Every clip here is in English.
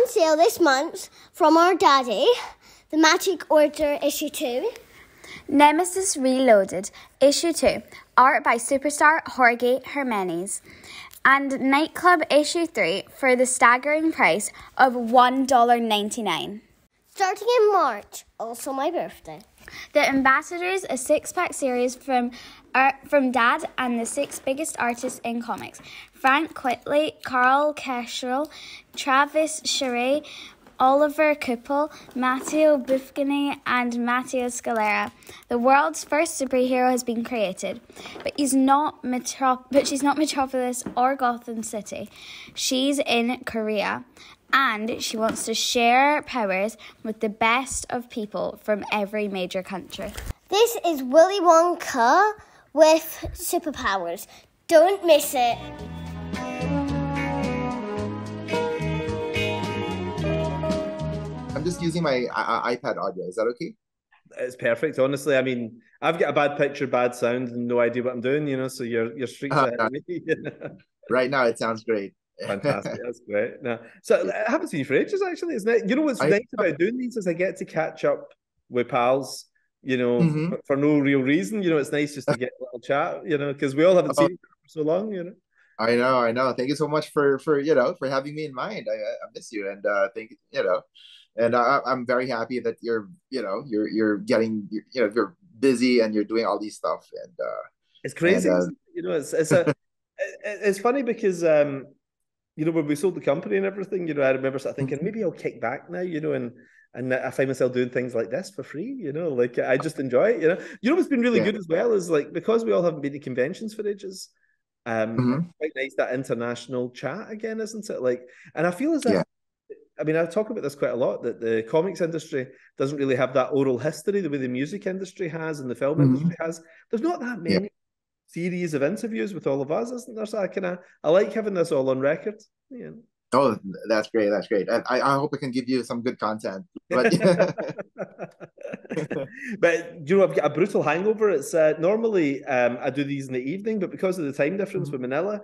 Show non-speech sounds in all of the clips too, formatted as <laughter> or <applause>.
on sale this month from our daddy, The Magic Order Issue 2. Nemesis Reloaded, Issue 2, art by superstar Jorge Jimenez, and Nightclub Issue 3 for the staggering price of $1.99. Starting in March, also my birthday. The Ambassadors, a six-pack series from uh, from Dad and the six biggest artists in comics: Frank Quitely, Karl Kerschl, Travis Charest, Olivier Coipel, Matteo Buffagni, and Matteo Scalera. The world's first superhero has been created, but he's not Metro- but she's not Metropolis or Gotham City. She's in Korea, and she wants to share powers with the best of people from every major country. This is Willy Wonka with superpowers. Don't miss it. I'm just using my I- I- iPad audio. Is that okay? It's perfect. Honestly, I mean, I've got a bad picture, bad sound, and no idea what I'm doing. You know, so you're you're streets <laughs> ahead of me. <laughs> Right now, it sounds great. Fantastic. That's great. No, so I haven't seen you for ages, actually. Isn't it? You know what's I- nice about doing these is I get to catch up with pals. You know, Mhm. for, for no real reason. You know, it's nice just to get a little chat. You know, because we all haven't Oh. seen each other for so long. You know. I know, I know. Thank you so much for for you know for having me in mind. I I miss you, and uh, thank you know, and I, I'm very happy that you're you know you're you're getting you know you're busy and you're doing all these stuff, and uh, It's crazy, And, uh, you know. It's it's a <laughs> it- it's funny because um, you know, when we sold the company and everything, you know, I remember sort of thinking maybe I'll kick back now, you know, and and I find myself doing things like this for free, you know, like I just enjoy it, you know. You know what's been really Yeah. good as well is like because we all haven't been to conventions for ages. Um, Mhm. quite nice that international chat again, isn't it? Like, and I feel as if Yeah. I mean, I talk about this quite a lot that the comics industry doesn't really have that oral history the way the music industry has and the film Mhm. industry has. There's not that many series of interviews with all of us, isn't there? So I kind of I like having this all on record. Yeah. oh, that's great, that's great. And I I hope I can give you some good content. But <laughs> <laughs> but you know, I've got a brutal hangover. It's uh, normally um, I do these in the evening, but because of the time difference with Manila,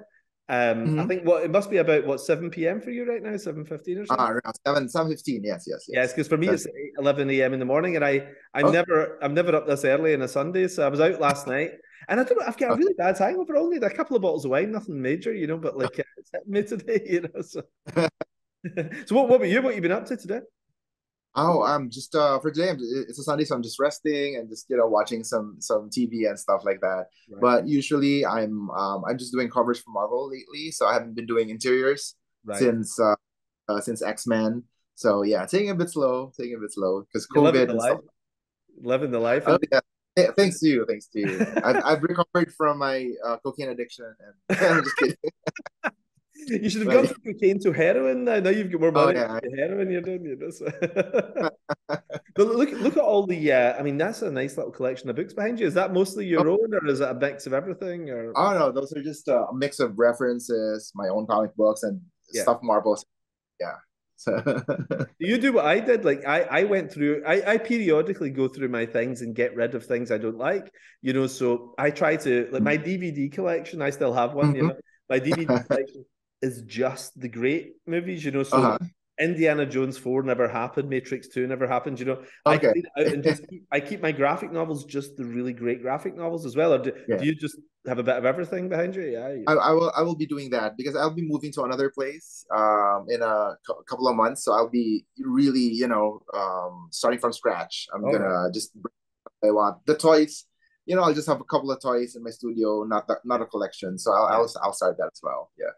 um, I Mhm. think what it must be about what seven p.m. for you right now, seven fifteen or something. ah, around seven seven fifteen. Yes, yes, Yes, Yes, because for me it's 8, 11 a.m. in the morning, and I I'm Oh. never I'm never up this early on a Sunday. So I was out last <laughs> night, and I don't know I've got a really bad hangover. Only had a couple of bottles of wine, nothing major, you know. But like <laughs> uh, it's hit me today, you know. So, <laughs> so what what about you? What you been up to today? Oh, I'm just uh for today. I'm, it's a Sunday, so I'm just resting and just you know watching some some TV and stuff like that. Right. But usually I'm um I'm just doing covers for Marvel lately, so I haven't been doing interiors Right. since uh, uh since X-Men. So yeah, taking a bit slow, taking a bit slow because You're living COVID the and life. stuff. Living the life. Oh yeah. Th- Thanks to you, thanks to you. I've, <laughs> I've recovered from my uh, cocaine addiction, and <laughs> I'm just kidding. <laughs> You should have gone from cocaine to heroin. Now, now you've got more Oh, money yeah. to heroin. You're doing, you know. So. but look, look at all the. Uh, I mean, that's a nice little collection of books behind you. Is that mostly your own, or is it a mix of everything? Or Oh no, those are just uh, a mix of references, my own comic books, and Yeah. stuff Marvel. Yeah. So <laughs> you do what I did? Like I, I went through. I, I periodically go through my things and get rid of things I don't like. You know, so I try to like my DVD collection. I still have one. You Mhm. know, my DVD <laughs> collection is just the great movies. You know, so Uh-huh. Indiana Jones four never happened. Matrix two never happened. You know, I Okay. out and just keep, I keep my graphic novels just the really great graphic novels as well. Or do, Yeah. do you just have a bit of everything behind you? Yeah. I, I will I will be doing that because I'll be moving to another place um in a cou- couple of months. So I'll be really, you know, um starting from scratch. I'm All gonna just I want the toys. You know, I'll just have a couple of toys in my studio, not that, not a collection. So I'll, I'll I'll start that as well. Yeah.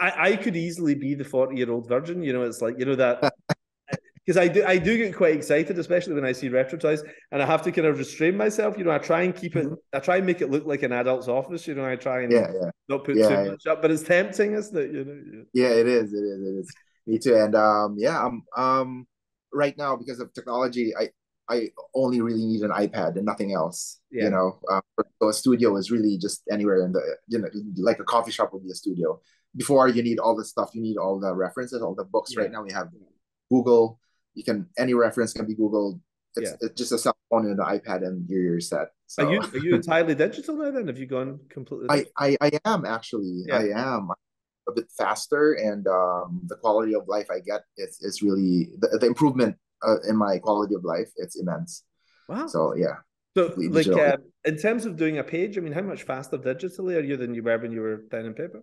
I, I could easily be the 40 year old virgin. You know, it's like, you know, that <laughs> because I do I do get quite excited, especially when I see retro toys, and I have to kind of restrain myself. You know, I try and keep it, Mhm. I try and make it look like an adult's office. You know, I try and Yeah, yeah. not put Yeah, too much up, but it's tempting, isn't it? You know, Yeah, it is. It is. It is. Me too. And um, yeah, I'm um, right now because of technology, I I only really need an iPad and nothing else. Yeah. You know, uh, so a studio is really just anywhere in the you know like a coffee shop would be a studio. Before you need all the stuff, you need all the references, all the books. Yeah. Right now we have Google. You can any reference can be Googled. It's Yeah. it's just a cell phone and an iPad, and you're you're set. So Are you are you entirely digital now? Then have you gone completely? I, I I am actually Yeah. I am a bit faster, and um, the quality of life I get is is really the, the improvement uh, in my quality of life. It's immense. Wow. So yeah. So, like, uh, in terms of doing a page, I mean, how much faster digitally are you than you were when you were pen and paper?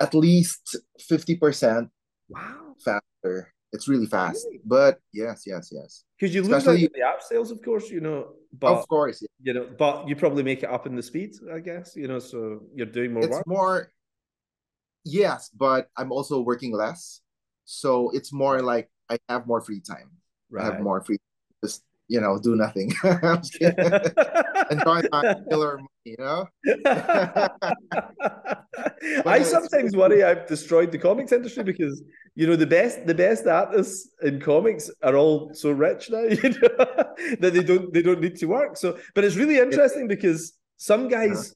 At least fifty percent. Wow. Faster. It's really fast. Really? But yes, yes, yes. Because you lose out the app sales, of course, you know. But, of course, yeah. you know, but you probably make it up in the speed, I guess. You know, so you're doing more. It's work. more. Yes, but I'm also working less, so it's more like I have more free time. Right. I have more free. Just you know, do nothing. <laughs> <laughs> I'm just kidding. Enjoy my killer money, you know. <laughs> I sometimes worry I've destroyed the comics industry because you know the best the best artists in comics are all so rich now, <laughs> you know, that they don't they don't need to work. So, but it's really interesting because some guys. Yeah.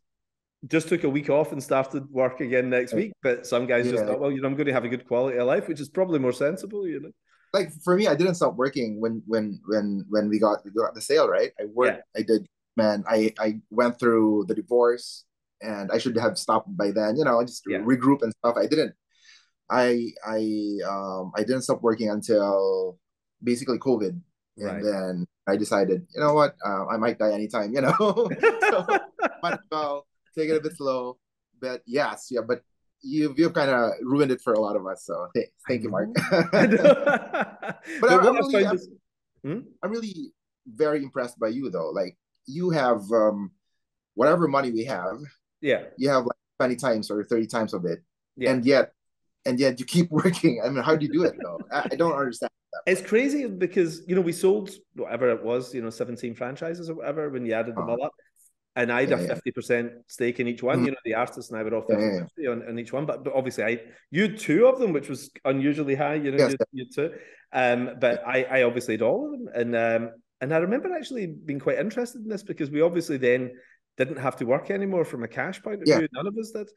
Just took a week off and started work again next week, but some guys yeah. just thought, well, you know, I'm going to have a good quality of life, which is probably more sensible, you know like for me, I didn't stop working when when when when we got we got the sale, right? I worked, yeah. I did man, I I went through the divorce and I should have stopped by then, you know, just yeah. regroup and stuff. I didn't. I I um I didn't stop working until basically COVID. Right. And then I decided, you know what, uh, I might die anytime, you know. <laughs> so <laughs> might well take it a bit slow. But yes, yeah, but you you've kind of ruined it for a lot of us. So th- thank you, Mark. <laughs> but, but I'm, really, I'm, hmm? I'm, really very impressed by you though. Like you have um, whatever money we have. Yeah. You have like 20 times or 30 times of it. Yeah. And yet and yet you keep <laughs> working. I mean, how do you do it though? I, I don't understand. It's crazy because you know we sold whatever it was, you know, 17 franchises or whatever when you added them uh-huh. all up and I had yeah, a fifty percent stake in each one. Mm-hmm. You know, the artists and I were all 50 yeah, on, on, each one. But but obviously, I you had two of them, which was unusually high. You know, yes. you, you two. Um, but I I obviously had all of them, and um, and I remember actually being quite interested in this because we obviously then didn't have to work anymore from a cash point of view. None of us did.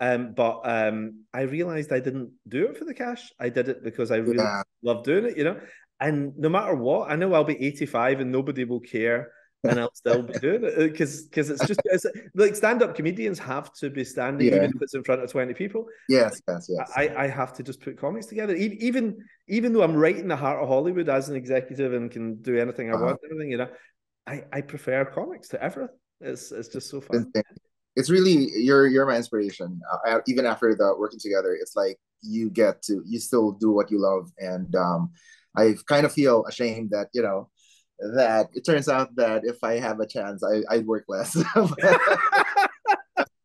Um, but um, I realized I didn't do it for the cash. I did it because I really love doing it. You know, and no matter what, I know I'll be eighty five and nobody will care and I'll still be doing it because uh, because it's just it's, like stand up comedians have to be standing yeah. even if it's in front of twenty people. Yes, yes, yes. I, I have to just put comics together, even even though I'm right in the heart of Hollywood as an executive and can do anything I uh-huh. want, everything you know. I I prefer comics to everything. It's it's just so fun. It's really you're you're my inspiration. Uh, even after the working together, it's like you get to you still do what you love, and um, I kind of feel ashamed that you know that it turns out that if I have a chance, I, I'd work less. <laughs>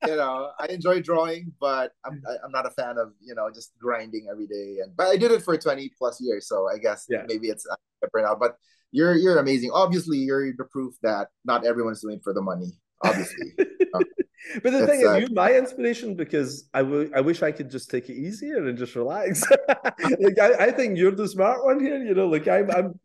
you know, I enjoy drawing, but I'm I'm not a fan of you know just grinding every day. And but I did it for 20 plus years, so I guess yeah. maybe it's a burnout. But you're you're amazing. Obviously, you're the proof that not everyone's doing it for the money. Obviously. <laughs> but the thing is, uh, you're my inspiration because I, w- I wish I could just take it easier and just relax. <laughs> like I, I think you're the smart one here. You know, like I'm I'm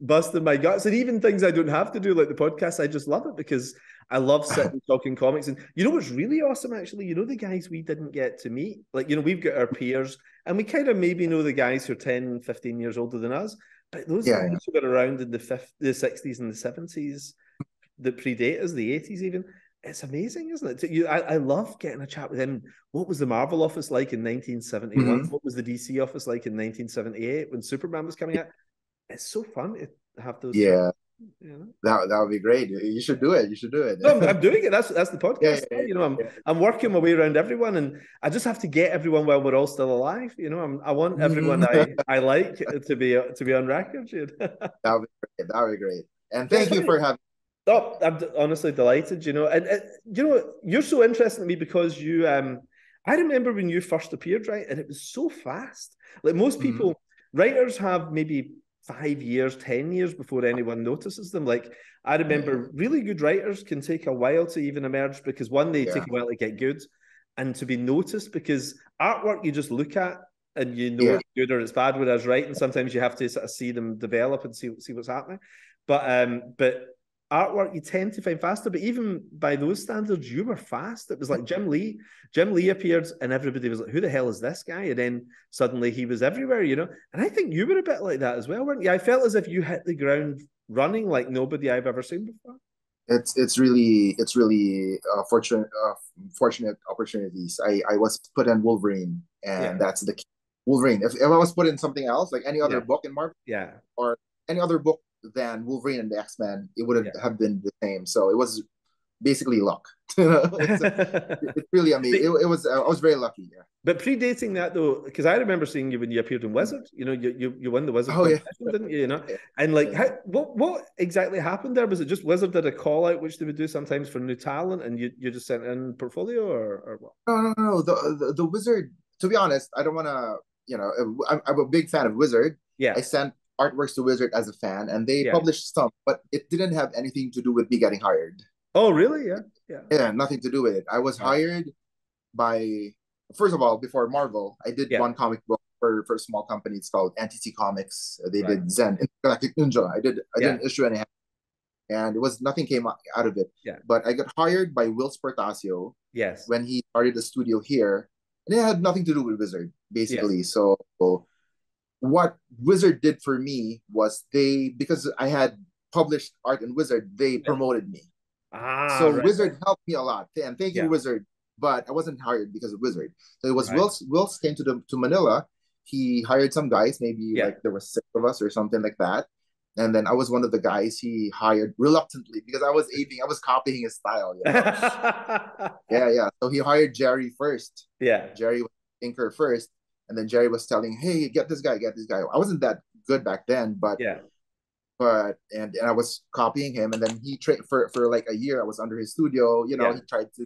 busting my guts. And even things I don't have to do, like the podcast, I just love it because I love sitting talking comics. And you know what's really awesome, actually? You know, the guys we didn't get to meet, like, you know, we've got our peers and we kind of maybe know the guys who are 10, 15 years older than us. But those yeah, guys who were around in the, 50, the 60s and the 70s that predate us, the 80s even, it's amazing, isn't it? You, I, I love getting a chat with him. What was the Marvel office like in 1971? Mm-hmm. What was the DC office like in 1978 when Superman was coming out? It's so fun to have those. Yeah. You know? That that would be great. You should do it. You should do it. no, I'm, I'm, doing it. That's that's the <laughs> podcast. Yeah, yeah, you know, I'm yeah. I'm working my way around everyone, and I just have to get everyone while we're all still alive. You know, I'm, i want everyone I, <laughs> I like to be to be on record. You know? <laughs> that would be great. That would be great. And thank you for having. Oh, I'm honestly delighted. You know, and, and you know, you're so interesting to me because you. um I remember when you first appeared, right, and it was so fast. Like most mm-hmm. people, mm-hmm. writers have maybe five years, 10 years before anyone notices them. Like, I remember really good writers can take a while to even emerge because one, they yeah. take a while to get good and to be noticed because artwork you just look at and you know yeah. it's good or it's bad. Whereas writing, sometimes you have to sort of see them develop and see, see what's happening. But, um, but artwork you tend to find faster. But even by those standards, you were fast. It was like Jim Lee. Jim Lee appeared, and everybody was like, "Who the hell is this guy?" And then suddenly he was everywhere, you know. And I think you were a bit like that as well, weren't you? I felt as if you hit the ground running like nobody I've ever seen before. it's it's really it's really uh, fortunate uh, fortunate opportunities. I I was put in Wolverine, and Yeah. that's the key. Wolverine. If, if I was put in something else, like any other Yeah. book in Marvel Yeah. or any other book than Wolverine and the X Men, it wouldn't Yeah. have been the same. So it was basically luck. <laughs> It's, <laughs> it's really amazing. It, it was I was very lucky. Yeah. But predating that though, because I remember seeing you when you appeared in Wizard. You know, you you, you won the Wizard Oh, yeah. competition, didn't you? You know, Yeah. and like, how, what what exactly happened there? Was it just Wizard did a call out, which they would do sometimes for new talent, and you you just sent in portfolio or or what? No, no, no. The, the the Wizard. To be honest, I don't want to. You know, I'm, I'm a big fan of Wizard. Yeah, I sent artworks to Wizard as a fan, and they Yeah. published some, but it didn't have anything to do with me getting hired. Oh, really? Yeah, yeah. Yeah, nothing to do with it. I was Right. hired by first of all before Marvel. I did Yeah. one comic book for for a small company. It's called Entity Comics. They Right. did Zen Galactic Ninja. I did. I didn't issue any, and it was nothing came out of it. Yeah. But I got hired by Whilce Portacio Yes. when he started the studio here, and it had nothing to do with Wizard basically. So what Wizard did for me was they because I had published art in Wizard, they promoted me. Ah, so right. Wizard helped me a lot, and thank you Yeah. Wizard. But I wasn't hired because of Wizard. So it was Right. Whilce. Whilce came to the to Manila. He hired some guys, maybe Yeah. like there were six of us or something like that. And then I was one of the guys he hired reluctantly because I was aiming, I was copying his style. You know? <laughs> yeah, yeah. So he hired Jerry first. yeah. Jerry was thinker first, and then Jerry was telling, "Hey, get this guy, get this guy." I wasn't that good back then, but Yeah. but and and I was copying him, and then he tra- for for like a year. I was under his studio. You know, Yeah. he tried to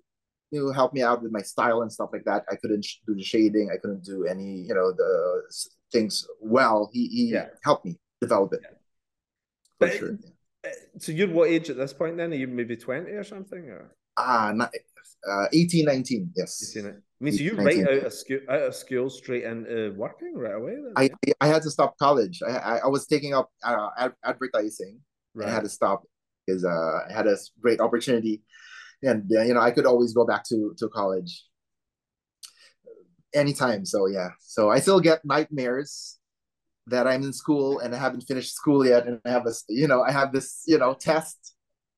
you know help me out with my style and stuff like that. I couldn't sh- do the shading. I couldn't do any you know the s- things well. He he Yeah. helped me develop it. For But- sure. Uh, So you're what age at this point then? Are you maybe 20 or something? Or Ah, not, uh, 18, 19, yes. you seen it? I mean, so you 18, right 19. out of school, out of school straight into working right away. Then, I I had to stop college. I I, I was taking up uh, ad- advertising. and I had to stop because uh, I had a great opportunity, and uh, you know I could always go back to to college anytime. So yeah, so I still get nightmares that I'm in school and I haven't finished school yet, and I have this you know I have this you know test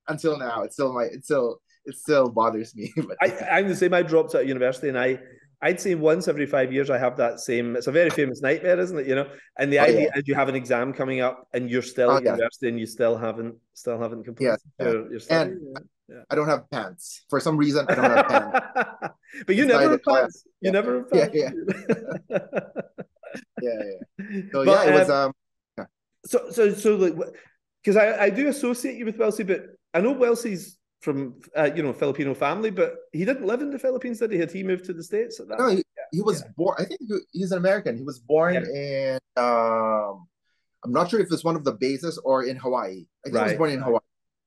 until now. It's still my it's still it still bothers me. <laughs> But I, I'm the same. I dropped out of university, and I, I'd say once every five years I have that same. It's a very famous nightmare, isn't it? You know, and the Oh, idea yeah. is you have an exam coming up, and you're still Oh, at yeah. university, and you still haven't, still haven't completed yeah. your, your study. I don't have pants for some reason. I don't have pants. <laughs> but you never have pants. You never have Yeah, pants. <laughs> Yeah, yeah. So But, yeah, it was um, um So, so, so, like, because I, I do associate you with Whilce, but I know Whilce's from, uh, you know, Filipino family, but he didn't live in the Philippines, did he? Had he moved to the States at that? no, he, he was born. I think he- he's an American. He was born Yeah. in. Um, I'm not sure if it's one of the bases or in Hawaii. I think he was born in. Hawaii.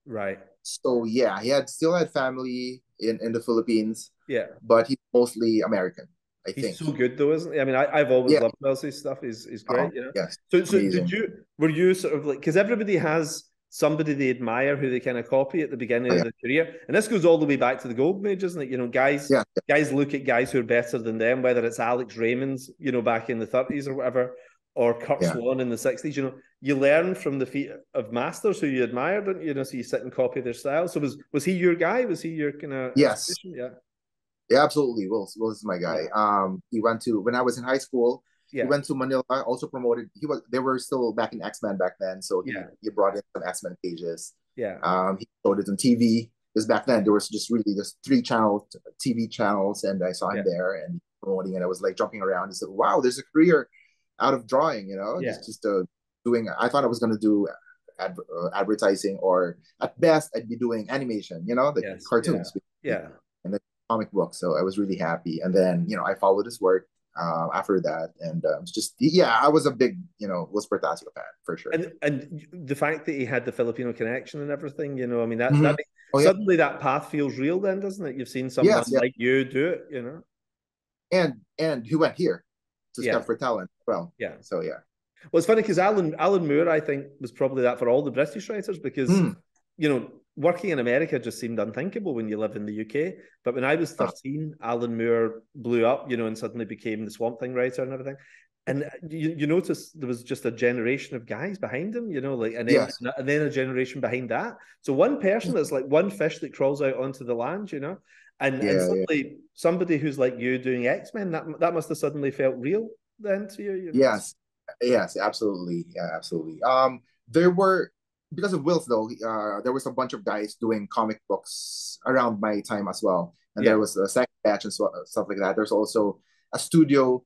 Right. So yeah, he had still had family in in the Philippines, Yeah. but he's mostly American. I He's think. so good though, isn't he? I mean, I, I've always Yeah. loved Whilce's stuff. He's, he's great, Oh, you know? Yes. So, so amazing. did you, were you sort of like, because everybody has somebody they admire who they kind of copy at the beginning Oh, of their career. And this goes all the way back to the Golden Age, isn't it? You know, guys, Yeah. guys look at guys who are better than them, whether it's Alex Raymond's, you know, back in the 30s or whatever, or Kurt Yeah. Swan in the 60s. You know, you learn from the feet of masters who you admire, don't you? You know, so you sit and copy their style. So was was he your guy? Was he your kind of Yes. Yeah. Yeah, absolutely. Will Will is my guy. Um, he went to when I was in high school. Yeah. He went to Manila. Also promoted. He was. They were still back in X Men back then, so he, Yeah. he brought in some X Men pages. yeah. Um, he showed it on TV because back then there was just really just three channel TV channels, and I saw him Yeah. there and promoting, and I was like jumping around and said, "Wow, there's a career out of drawing," you know, Yeah. just just uh, doing. I thought I was gonna do ad, uh, advertising, or at best I'd be doing animation, you know, the Yes, cartoons, Yeah. And then comic book. So I was really happy, and then you know I followed his work. Uh, after that, and um, just yeah, I was a big you know Whilce Portacio fan for sure. And and the fact that he had the Filipino connection and everything, you know, I mean that, Mhm. that makes, Oh, yeah. suddenly that path feels real then, doesn't it? You've seen someone Yes, yeah. like you do it, you know. and and who went here to Yeah. for talent. Well, Yeah. so yeah. Well, it's funny because Alan Alan Moore, I think, was probably that for all the British writers because Hmm. You know working in America just seemed unthinkable when you live in the UK. But when I was Oh. thirteen, Alan Moore blew up, you know, and suddenly became the Swamp Thing writer and everything. and you, you notice there was just a generation of guys behind him, you know, like and then, Yes. and then a generation behind that. So one person that's like one fish that crawls out onto the land, you know, and, Yeah, and yeah. suddenly somebody who's like you doing X Men that that must have suddenly felt real then to you. you know? Yes, yes, absolutely, yeah, absolutely. Um, there were because of Whilce though. Uh, there was a bunch of guys doing comic books around my time as well, and Yeah. there was a second batch and so, stuff like that. There's also a studio.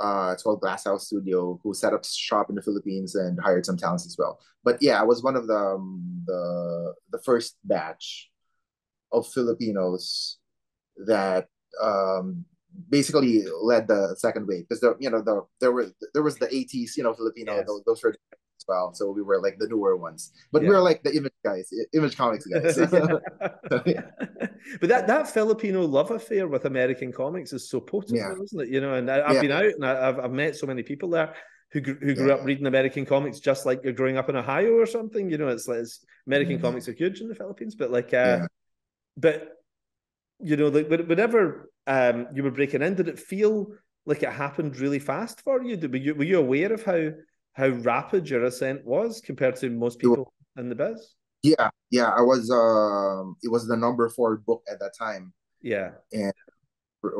Uh, it's called Glass House Studio, who set up shop in the Philippines and hired some talents as well. But yeah, I was one of the um, the the first batch of Filipinos that um basically led the second wave because the you know the there were there was the 80s you know Filipino Yes. those, those were as well so we were like the newer ones but we Yeah. were like the image guys image comics guys <laughs> <laughs> but that that Filipino love affair with American comics is so potent, Yeah. isn't it? You know, and I, I've Yeah. been out and I, I've I've met so many people there who grew, who grew Yeah. up reading American comics just like you're growing up in Ohio or something. You know, it's like it's, American Mhm. comics are huge in the Philippines, but like, uh, Yeah. but you know, like whenever um you were breaking in, did it feel like it happened really fast for you? Did, were you were you aware of how how rapid your ascent was compared to most people in the biz? yeah yeah i was um it was the number four book at that time Yeah, and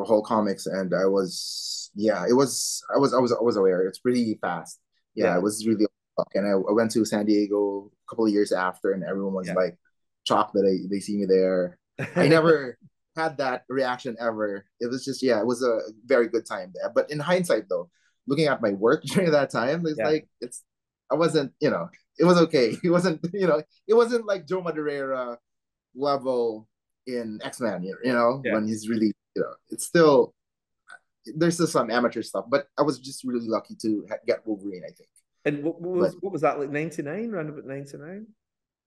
whole comics and i was yeah it was i was i was i was aware it's pretty fast yeah, Yeah. it was really and I, I went to san diego a couple of years after and everyone was Yeah. like shocked that they, they see me there I <laughs> never had that reaction ever. It was just yeah, it was a very good time there. But in hindsight, though, looking at my work <laughs> during that time, it's Yeah. like it's I wasn't you know it was okay. <laughs> It wasn't you know it wasn't like Joe Madureira level in X Men. You know Yeah. when he's really you know it's still there's still some amateur stuff, but I was just really lucky to get Wolverine. I think And what, what was what was that like? Ninety nine, round about ninety nine.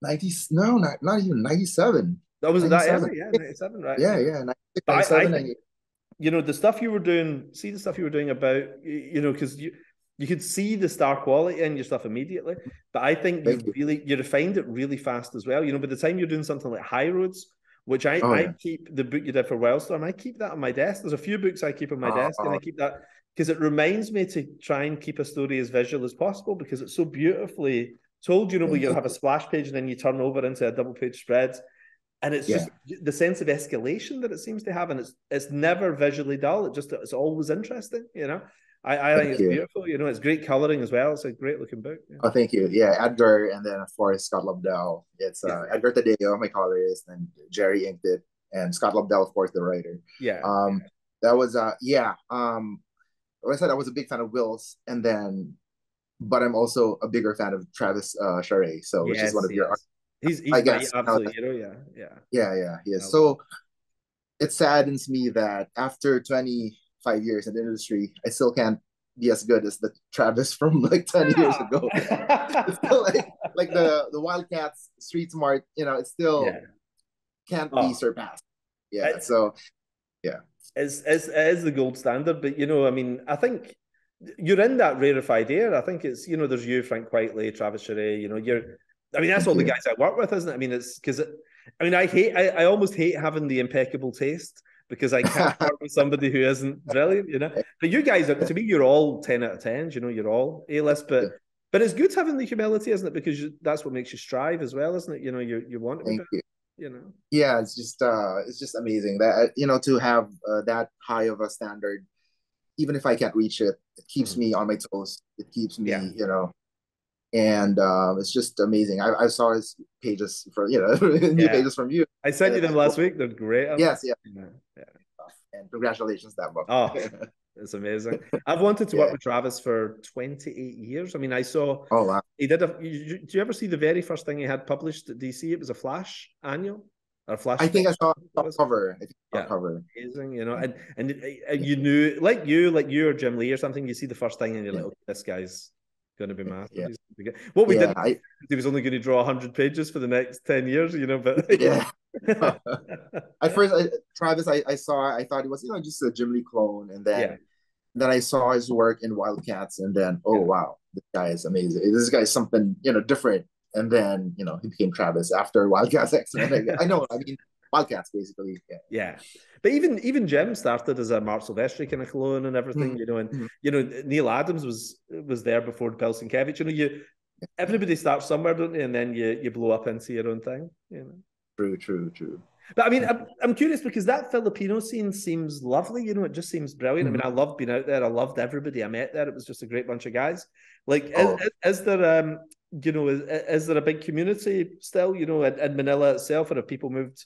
ninety no not not even ninety seven. That was that 97. yeah, ninety seven, right? Yeah yeah 96, But I- I 97, think- 98. You know the stuff you were doing. See the stuff you were doing about you know because you you could see the star quality in your stuff immediately. But I think Thank you really you refined it really fast as well. You know, by the time you're doing something like High Roads, which I, Oh, I yeah. keep the book you did for Wildstorm, I keep that on my desk. There's a few books I keep on my Oh, desk, and I oh. keep that because it reminds me to try and keep a story as visual as possible because it's so beautifully told. You know, where you have a splash page and then you turn over into a double page spread. And it's just the sense of escalation that it seems to have, and it's it's never visually dull. It just it's always interesting, you know. I, I think it's you. beautiful, you know. It's great coloring as well. It's a great looking book. yeah. Oh, thank you. Yeah, Edgar, and then of course Scott Lobdell. It's uh, Yeah. Edgar Tadeo, my colorist, and Jerry inked it, and Scott Lobdell, of course, the writer. Yeah, Um, that was uh, yeah. Um, like I said, I was a big fan of Will's, and then, but I'm also a bigger fan of Travis uh Charest, so which is one of your yes. He's, he's I guess. absolute hero. Yeah, yeah. yeah, yeah, he is. So it saddens me that after 25 years in the industry, I still can't be as good as the Travis <laughs> from like 10 years ago. <laughs> it's still like like the the Wildcats street smart, you know, it still Yeah. can't Oh. be surpassed. Yeah. So yeah. it's, it's it is the gold standard. But you know, I mean, I think you're in that rarefied eh? air. I think it's you know, there's you, Frank Quitely, Travis Charest. You know, you're. I mean, that's all the guys I work with, isn't it? I mean, it's because I mean, I hate, I, I almost hate having the impeccable taste because I can't <laughs> work with somebody who isn't brilliant. You know, but you guys are to me, you're all ten out of tens. You know, you're all a list, but. But it's good having the humility, isn't it? Because you, that's what makes you strive as well, isn't it? You know, you you want to be thank better, you. you know. Yeah, it's just uh it's just amazing that you know to have uh, that high of a standard even if I can't reach it, it keeps me on my toes. It keeps me, Yeah. you know, and um, it's just amazing. I, I saw his pages for you know <laughs> new Yeah. pages from you. I sent you them last week. They're great. aren't Yes, yeah. Yeah. and congratulations, that book. Oh. <laughs> It's amazing. I've wanted to work with Travis for 28 years. I mean, I saw oh wow, he did a. you- Do you ever see the very first thing he had published at DC? It was a Flash annual or Flash. I think I saw It a was cover. I think I saw Yeah. a cover. amazing, you know, and and, you knew, like you, like you or Jim Lee or something. You see the first thing and you're like, this guy's going to be massive. Yeah. He's gonna be good." What we yeah, did, I, he was only going to draw 100 pages for the next 10 years, you know. But <laughs> yeah. <laughs> At first, I, Travis, I, I saw, I thought he was, you know, just a Jim Lee clone, and then Yeah. then I saw his work in Wildcats, and then oh wow, this guy is amazing. This guy is something you know different. And then you know he became Travis after Wildcats X Men. I know. I mean, Wildcats basically. Yeah. Yeah, but even even Jim started as a Marc Silvestri kind of clone and everything, Mhm. you know, and Mhm. you know Neal Adams was was there before Bill Sienkiewicz. You know, you everybody starts somewhere, don't they? And then you you blow up into your own thing. You know. True, true, true. But I mean, I'm, I'm curious because that Filipino scene seems lovely. You know, it just seems brilliant. I mean, I loved being out there. I loved everybody I met there. It was just a great bunch of guys. Like, is, Oh. is, is there, um, you know, is, is there a big community still? You know, in, in Manila itself, or have people moved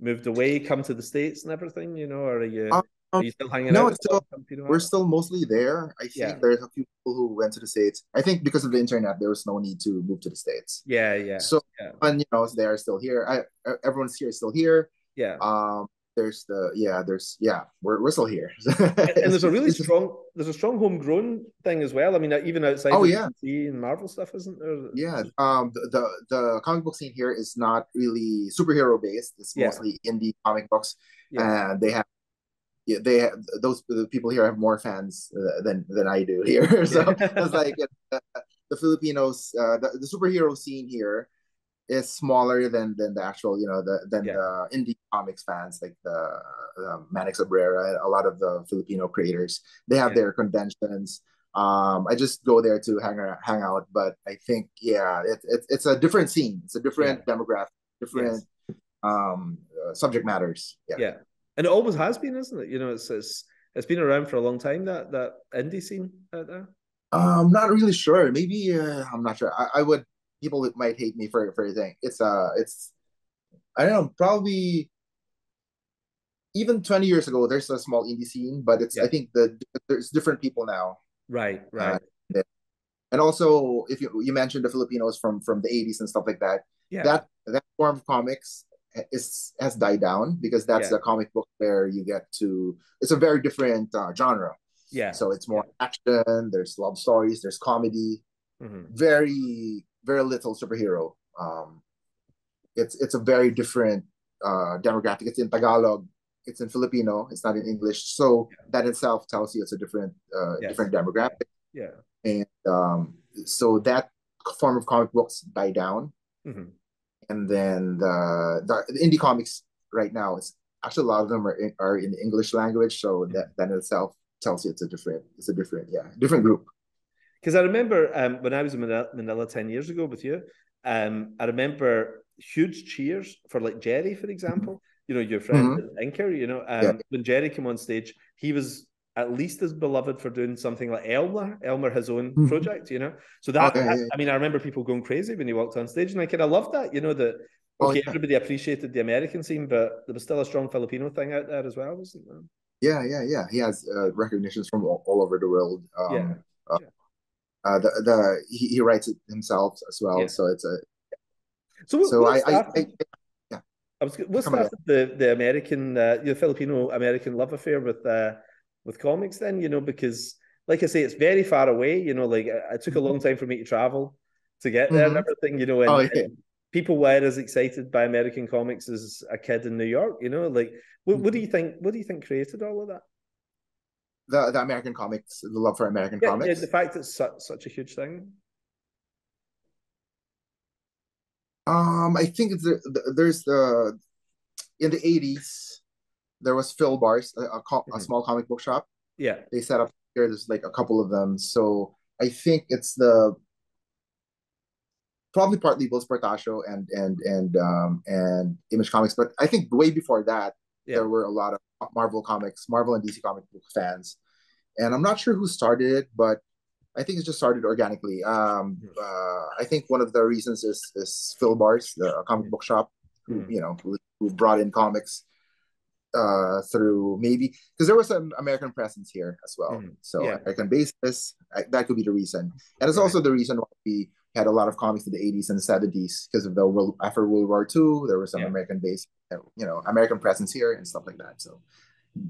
moved away, come to the states and everything? You know, or are you Um, are you still hanging no, out? it's still- We're still mostly there. I think Yeah. there's a few people who went to the States. I think because of the internet, there was no need to move to the States. yeah, yeah, So, yeah. and you know, they are still here. I, everyone's here, still here. yeah. Um, there's the yeah, there's yeah, we're we're still here. <laughs> and there's a really strong, there's a strong homegrown thing as well. I mean, even outside Oh, of yeah. DC and Marvel stuff, isn't there? Yeah, um, the, the the comic book scene here is not really superhero based. It's Yeah. mostly indie comic books, Yeah. and they have yeah, they have those the people here have more fans uh, than than I do here. <laughs> so it's like uh, the Filipinos, uh, the, the superhero scene here is smaller than than the actual, you know, the than Yeah. the indie comics fans like the uh, Manix Abrera, a lot of the Filipino creators. They have Yeah. their conventions. Um, I just go there to hang out, hang out, but I think yeah, it, it, it's a different scene. It's a different demographic, different um uh, subject matters. Yeah. yeah, and it always has been, isn't it? You know, it's it's it's been around for a long time that that indie scene out there. I'm not really sure. Maybe uh, I'm not sure. I, I would people might hate me for for saying it's uh it's I don't know probably even 20 years ago there's a small indie scene but it's Yeah. I think the there's different people now Right, right, and also if you you mentioned the Filipinos from from the 80s and stuff like that yeah, that that form of comics is has died down because that's Yeah. the comic book where you get to it's a very different uh, genre yeah. so it's more action there's love stories there's comedy Mhm. very very little superhero. Um, it's it's a very different uh, demographic. It's in Tagalog. It's in Filipino. It's not in English. So that itself tells you it's a different uh, Yes. different demographic. yeah. And um, so that form of comic books die down. Mhm. And then the, the indie comics right now is actually a lot of them are in, are in English language. So that that in itself tells you it's a different it's a different yeah different group. Because I remember um, when I was in Manila, Manila 10 years ago with you, um, I remember huge cheers for like Jerry, for example. You know, your friend Inker, you know, um, Yeah. when Jerry came on stage, he was at least as beloved for doing something like Elmer, Elmer, his own Mhm. project, you know. So that, Okay, I, yeah. I mean, I remember people going crazy when he walked on stage, and I kind of loved that, you know, that Oh, okay, yeah. everybody appreciated the American scene, but there was still a strong Filipino thing out there as well, wasn't there? Yeah, yeah, yeah. He has uh, recognitions from all, all over the world. Um, Yeah, uh, yeah. Uh, the the he, he writes it himself as well. Yeah. So it's a So, what, so what I, I, started- I I was what Come on. started the the American uh, the Filipino American love affair with uh with comics then you know because like I say it's very far away you know like it it took a long time for me to travel to get there and Mhm. everything you know and, Oh, yeah. and people were as excited by American comics as a kid in New York you know like what, what do you think what do you think created all of that the the American comics, the love for American yeah, yeah comics. the fact it's such, such a huge thing Um, I think it's the, the, there's the in the eighties there was Filbar's, a, a, co- a Mhm. small comic book shop. yeah They set up here. There's like a couple of them. So I think it's the probably partly Whilce Portacio and and and um and Image Comics, but I think way before that yeah there were a lot of Marvel comics, Marvel and DC comic book fans. And I'm not sure who started it, but I think it just started organically. Um, uh, I think one of the reasons is is Filbar's, the comic book shop, who Mhm. you know who, who brought in comics uh through maybe because there was an American presence here as well. Mhm. So Yeah. American basis, I, that could be the reason, and it's Right. also the reason why we had a lot of comics in the 80s and the 70s because of the world after World War II, there was some Yeah. American base, you know, American presence here and stuff like that. So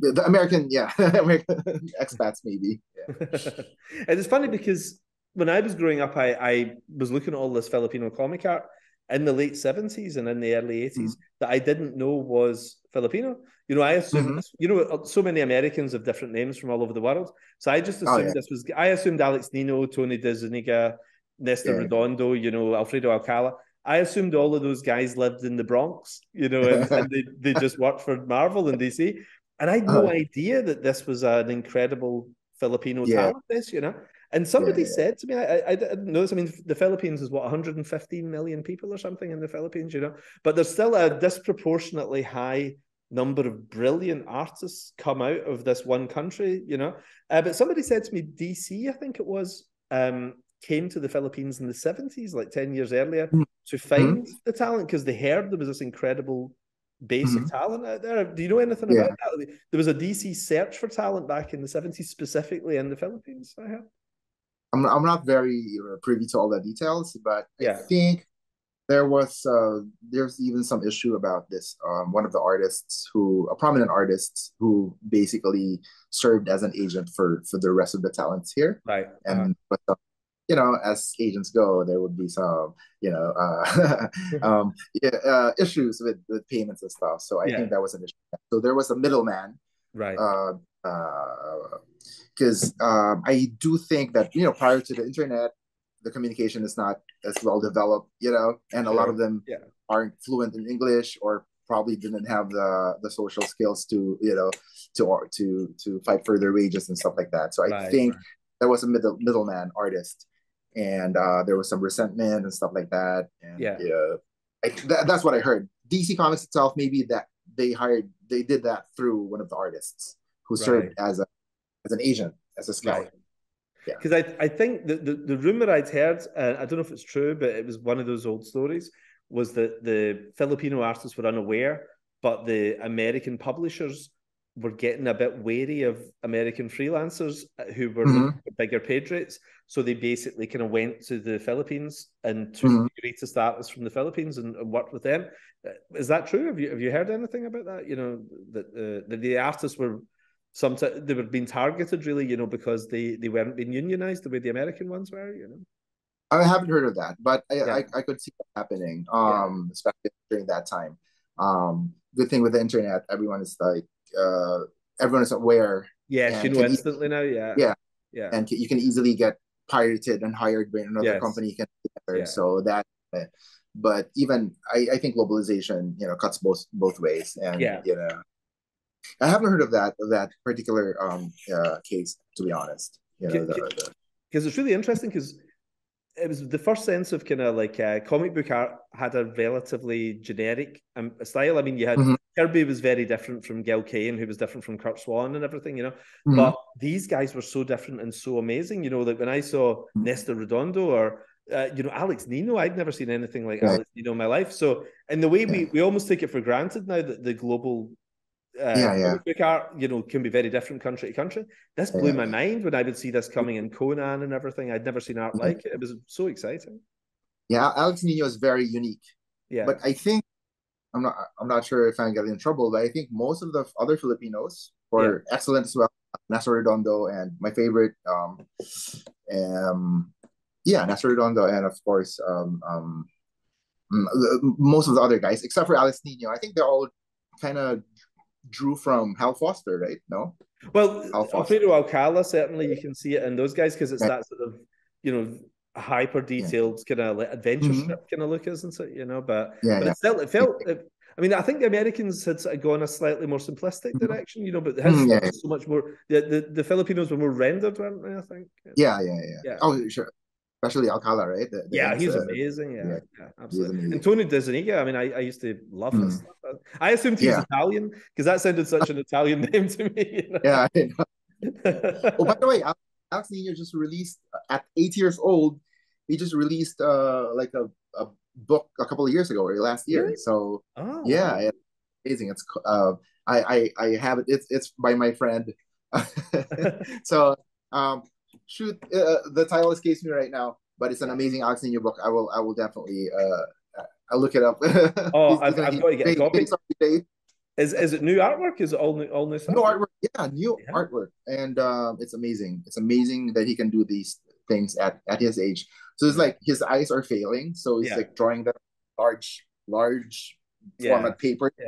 the, the American, yeah, <laughs> American <laughs> expats maybe. Yeah. <laughs> and it's funny because when I was growing up, I, I was looking at all this Filipino comic art in the late 70s and in the early 80s that I didn't know was Filipino. You know, I assumed, Mhm. you know, so many Americans have different names from all over the world. So I just Oh, assumed yeah. this was, I assumed Alex Nino, Tony De Zuniga, Nestor Yeah. Redondo, you know, Alfredo Alcala. I assumed all of those guys lived in the Bronx, you know, and, and they, they just <laughs> worked for Marvel and DC. And I had no Uh. idea that this was an incredible Filipino Yeah. talent this, you know. And somebody yeah. said to me, I, I, I didn't know this. I mean, the Philippines is what 115 million people or something in the Philippines, you know, but there's still a disproportionately high number of brilliant artists come out of this one country, you know. Uh, but somebody said to me, DC, I think it was, um, came to the Philippines in the 70s, like 10 years earlier, Mm. to find the talent because they heard there was this incredible base of talent out there. Do you know anything Yeah. about that? There was a DC search for talent back in the 70s, specifically in the Philippines, I heard. I'm I'm not very privy to all the details, but Yeah. I think there was uh, there's even some issue about this. Um, one of the artists who a prominent artist who basically served as an agent for for the rest of the talents here, Right. and but uh, you know as agents go, there would be some you know uh, <laughs> <laughs> um, yeah, uh, issues with with payments and stuff. So I Yeah. think that was an issue. So there was a middleman right. uh, because um, I do think that you know prior to the internet, the communication is not as well developed, you know, and a lot of them Yeah. aren't fluent in English or probably didn't have the the social skills to you know to or to to fight for their wages and stuff like that. So I Right, think right. there was a middle middleman artist, and uh, there was some resentment and stuff like that. And Yeah. I, that, that's what I heard. DC Comics itself, maybe that they hired, they did that through one of the artists who served as a as an agent, as a scout. Right. Yeah. Because I, I think the, the, the rumor I'd heard, uh, I don't know if it's true, but it was one of those old stories, was that the Filipino artists were unaware, but the American publishers were getting a bit wary of American freelancers uh, who were Mhm. bigger page rates. So they basically kind of went to the Philippines and took Mhm. the greatest artists from the Philippines and, and worked with them. Uh, Is that true? Have you have you heard anything about that? You know that uh, that the artists were sometimes they were being targeted really, you know, because they they weren't being unionized the way the American ones were, you know. I haven't heard of that, but I, Yeah. I, I could see that happening, um, especially during that time. Um, good thing with the internet, everyone is like, uh, everyone is aware Yes, Yeah, you know instantly now. Yeah, Yeah. yeah, and you can easily get pirated and hired by another Yes. company. Can Yeah. so that, uh, but even I, I think globalization, you know, cuts both both ways, and Yeah. you know, I haven't heard of that of that particular um uh, case to be honest. You know, Can- the, can- the, because it's really interesting because it was the first sense of kind of like uh, comic book art had a relatively generic um, style. I mean, you had Mhm. Kirby was very different from Gil Kane, who was different from Kurt Swan and everything, you know. Mhm. But these guys were so different and so amazing. You know, like when I saw Mhm. Nestor Redondo or uh, you know Alex Nino, I'd never seen anything like Right. Alex Nino in my life. So in the way we we almost take it for granted now that the global uh, Yeah, yeah. comic art, you know, can be very different country to country. This blew Yeah. my mind when I would see this coming in Conan and everything. I'd never seen art Mhm. like it. It was so exciting. yeah, Alex Nino is very unique. Yeah, But I think I'm not I'm not sure if I'm getting in trouble, but I think most of the other Filipinos were excellent as well. Nestor Redondo and my favorite um um yeah, Nestor Redondo and of course um um most of the other guys except for Alex Nino. I think they're all kind of drew from Hal Foster, right? No? well. Alfredo Alcala certainly you can see it in those guys because it's Yeah. that sort of you know hyper detailed kind of like adventure Mhm. strip kind of look, isn't it? You know, but Yeah, but yeah. it still it felt. It, I mean, I think the Americans had sort of gone a slightly more simplistic Mhm. direction, you know, but his stuff yeah, so much more. The, the the Filipinos were more rendered, weren't they? I think. Yeah, yeah, yeah. Yeah. Oh, sure. Especially Alcala, right? The- the Yeah, he's uh, amazing. Yeah, yeah, yeah, absolutely. amazing. And Tony I mean, I, I used to love his Mm. stuff. I assumed he's Yeah. Italian because that sounded such an <laughs> Italian name to me. You know? Yeah. <laughs> Oh, by the way, Alex, Alex Nino just released at eight years old. He just released uh like a, a book a couple of years ago or last year. Really? So oh, yeah, wow. it's amazing. It's uh I I I have it. It's it's by my friend. <laughs> so um shoot uh, the title escapes me right now, but it's an amazing Alex Nino book. I will I will definitely uh I'll look it up. <laughs> Oh, I've- I've got to get a copy. Is is it new artwork? Is it all new all new stuff? New artwork, yeah, new Yeah. artwork, and um, it's amazing. It's amazing that he can do these things at at his age. So it's like his eyes are failing, so he's Yeah. like drawing the large, large Yeah. format paper. <laughs> <laughs>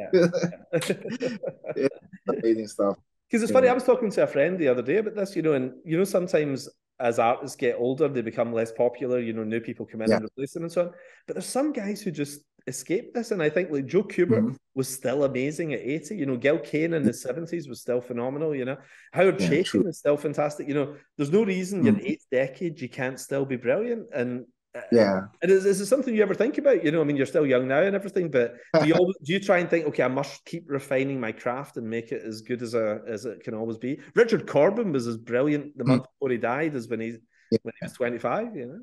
Yeah. amazing stuff. Because it's funny, I was talking to a friend the other day about this, you know, and you know, sometimes as artists get older, they become less popular. You know, new people come in Yeah. and replace them and so on. But there's some guys who just escape this, and I think like Joe Kubert Mhm. was still amazing at 80. You know, Gil Kane in his 70s was still phenomenal. You know, Howard Yeah, Chaykin is still fantastic. You know, there's no reason in Mhm. eighth decade you can't still be brilliant. And Yeah. and is, is it something you ever think about? You know, I mean, you're still young now and everything, but do you <laughs> always, do you try and think, okay, I must keep refining my craft and make it as good as a as it can always be? Richard Corbin was as brilliant the Mm. month before he died as when he Yeah. when he was 25. You know,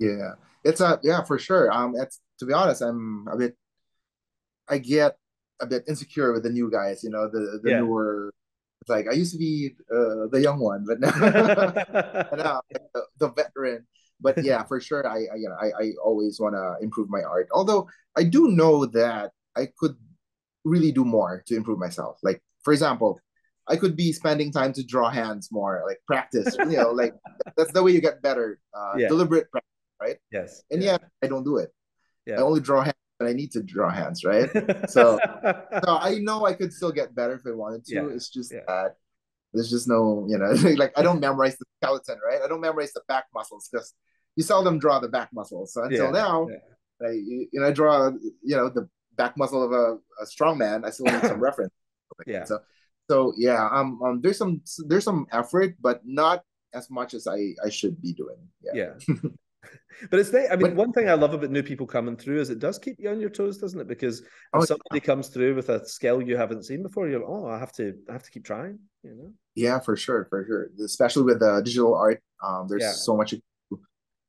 Yeah, it's a yeah for sure. Um, it's to be honest, I'm a bit. I get a bit insecure with the new guys. You know, the the Yeah. newer. It's like I used to be uh, the young one, but now, <laughs> <laughs> but now the veteran. But yeah, <laughs> for sure, I, I you know I, I always want to improve my art. Although I do know that I could really do more to improve myself. Like for example, I could be spending time to draw hands more, like practice. You know, like <laughs> that's the way you get better. Uh, Yeah. Deliberate practice. Right? Yes, And yet I don't do it. I only draw hands when I need to draw hands, <laughs> right? So- so I know I could still get better if I wanted to. Yeah, It's just yeah. that there's just no, you know, like I don't memorize the skeleton, right? I don't memorize the back muscles because you seldom draw the back muscles. So until Yeah, now, yeah. I, you know, I draw, you know, the back muscle of a, a strong man. I still need some <laughs> reference. Yeah. So, so yeah, um, um, there's some there's some effort, but not as much as I I should be doing. Yeah. yeah. <laughs> But it's nice. I mean, But- one thing I love about new people coming through is it does keep you on your toes, doesn't it? Because if Oh, yeah. somebody comes through with a skill you haven't seen before, you're like, oh, I have to, I have to keep trying. You know? Yeah, for sure, for sure. Especially with uh, digital art, um, there's Yeah. so much. you.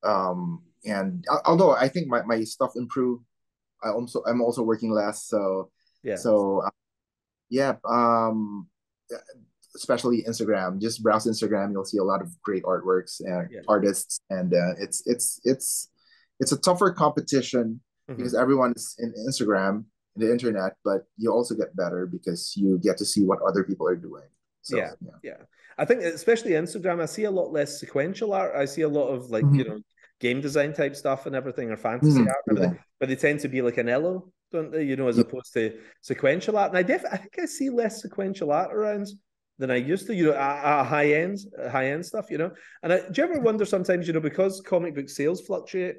Um, and although I think my, my stuff improved, I also I'm also working less. So Yeah. so uh, yeah, um, especially Instagram. Just browse Instagram, you'll see a lot of great artworks and Yeah. artists, and uh, it's it's it's it's a tougher competition Mhm. because everyone is in Instagram, the internet, but you also get better because you get to see what other people are doing. So Yeah. yeah. Yeah, I think especially Instagram, I see a lot less sequential art. I see a lot of like you Mhm. know game design type stuff and everything, or fantasy Mhm, art, and everything, yeah. but they tend to be like an illo, don't they? You know, as Yeah. opposed to sequential art. And I def I think I see less sequential art around than I used to. You know, high end, high end stuff. You know, and I, do you ever wonder sometimes? You know, because comic book sales fluctuate.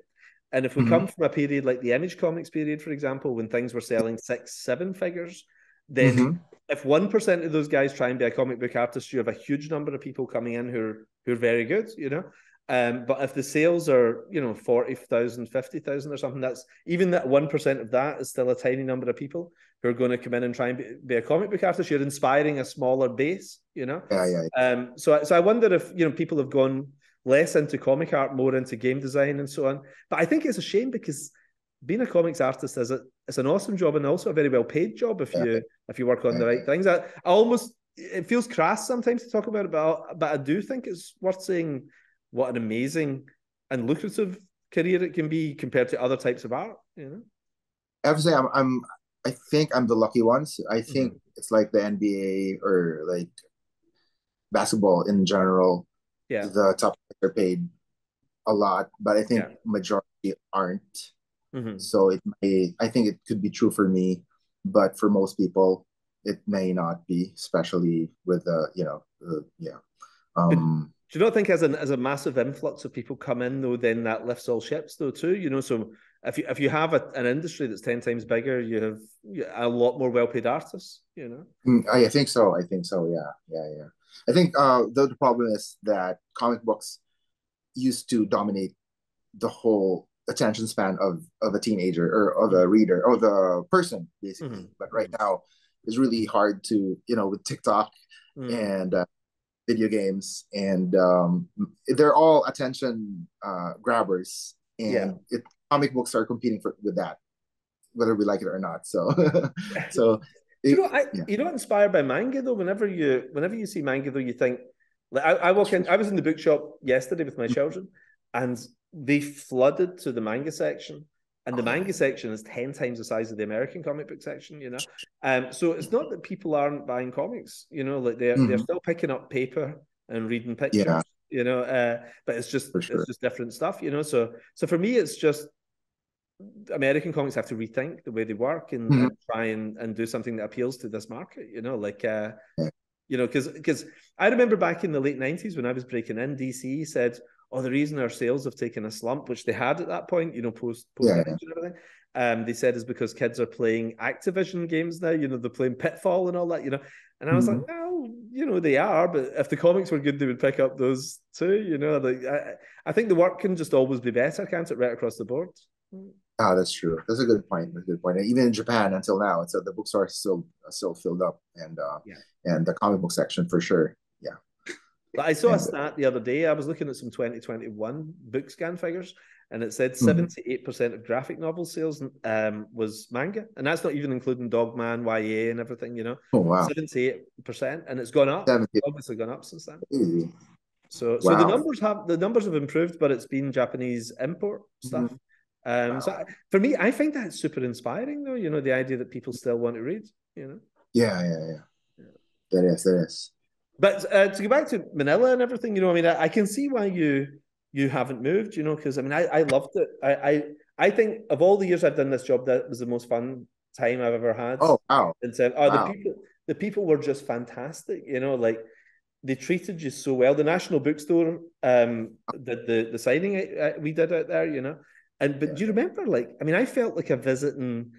And if we Mhm. come from a period like the Image Comics period, for example, when things were selling six, seven figures, then Mhm. If one percent of those guys try and be a comic book artist, you have a huge number of people coming in who are who are very good, you know. Um, but if the sales are, you know, 40,000, 50,000 or something, that's even that 1% of that is still a tiny number of people who are going to come in and try and be, be a comic book artist. You're inspiring a smaller base, you know? Yeah, yeah, Um, so, I- so I wonder if, you know, people have gone less into comic art, more into game design and so on. But I think it's a shame because being a comics artist is a, it's an awesome job and also a very well paid job if you if you work on the right things. I, I almost it feels crass sometimes to talk about it, but I, but I do think it's worth saying what an amazing and lucrative career it can be compared to other types of art. You know, I have to say, I'm, I'm, I think I'm the lucky ones. I mm-hmm. think it's like the NBA or like basketball in general. yeah, The top players are paid a lot, but I think Yeah. majority aren't. Mhm. So it may, I think it could be true for me, but for most people, it may not be, especially with the, you know, the, yeah. Um, Do you not think as an as a massive influx of people come in though, then that lifts all ships though too? You know, so if you if you have a, an industry that's ten times bigger, you have a lot more well paid artists. You know. Mm, I, I think so. I think so. Yeah, yeah, yeah. I think uh, the, the problem is that comic books used to dominate the whole attention span of of a teenager or of a reader or the person basically. Mhm. But right now, it's really hard to you know with TikTok Mm. and uh, video games and um, they're all attention uh, grabbers and Yeah. it, comic books are competing for with that whether we like it or not. So <laughs> <laughs> so. Do you know, I, yeah. you're not inspired by manga though. Whenever you, whenever you see manga though, you think. Like I, I walk in. I was in the bookshop yesterday with my Mm-hmm. children, and they flooded to the manga section, and the Oh. manga section is ten times the size of the American comic book section. You know, <laughs> um, so it's not that people aren't buying comics. You know, like they're they're Mhm. still picking up paper and reading pictures. Yeah. You know, uh, but it's just sure. it's just different stuff. You know, so so for me, it's just American comics have to rethink the way they work and, Mhm. and try and, and do something that appeals to this market. You know, like uh, Yeah. You know, because because I remember back in the late nineties when I was breaking in, DC said, "Oh, the reason our sales have taken a slump, which they had at that point, you know, post post Yeah, and everything." Um, they said is because kids are playing Activision games now. You know, they're playing Pitfall and all that. You know, and I was like, well, you know, they are, but if the comics were good, they would pick up those too. You know, like I, I think the work can just always be better, can't it? Right across the board. Ah, that's true. That's a good point. That's a good point. And even in Japan, until now, it's uh, the bookstore is still still filled up, and uh, Yeah. and the comic book section for sure. Yeah. But I saw a stat the other day. I was looking at some 2021 book scan figures, and it said Mhm. 78% of graphic novel sales um, was manga, and that's not even including Dogman, YA, and everything. You know, Oh wow. 78%, and it's gone up. Obviously, gone up since then. So, so the numbers have the numbers have improved, but it's been Japanese import stuff. Um, so Wow. I- for me, I find that super inspiring, though. You know, the idea that people still want to read. You know. Yeah, yeah, yeah. That is, that is. But uh, to go back to Manila and everything, you know, I mean, I, I can see why you you haven't moved, you know, because I mean, I, I loved it. I, I I think of all the years I've done this job, that was the most fun time I've ever had. Oh wow. and said, "Oh, Wow. the people, the people were just fantastic." You know, like they treated you so well. The National Bookstore um did the the signing uh, we did out there, you know. And but do you remember, like, I mean, I felt like a visiting,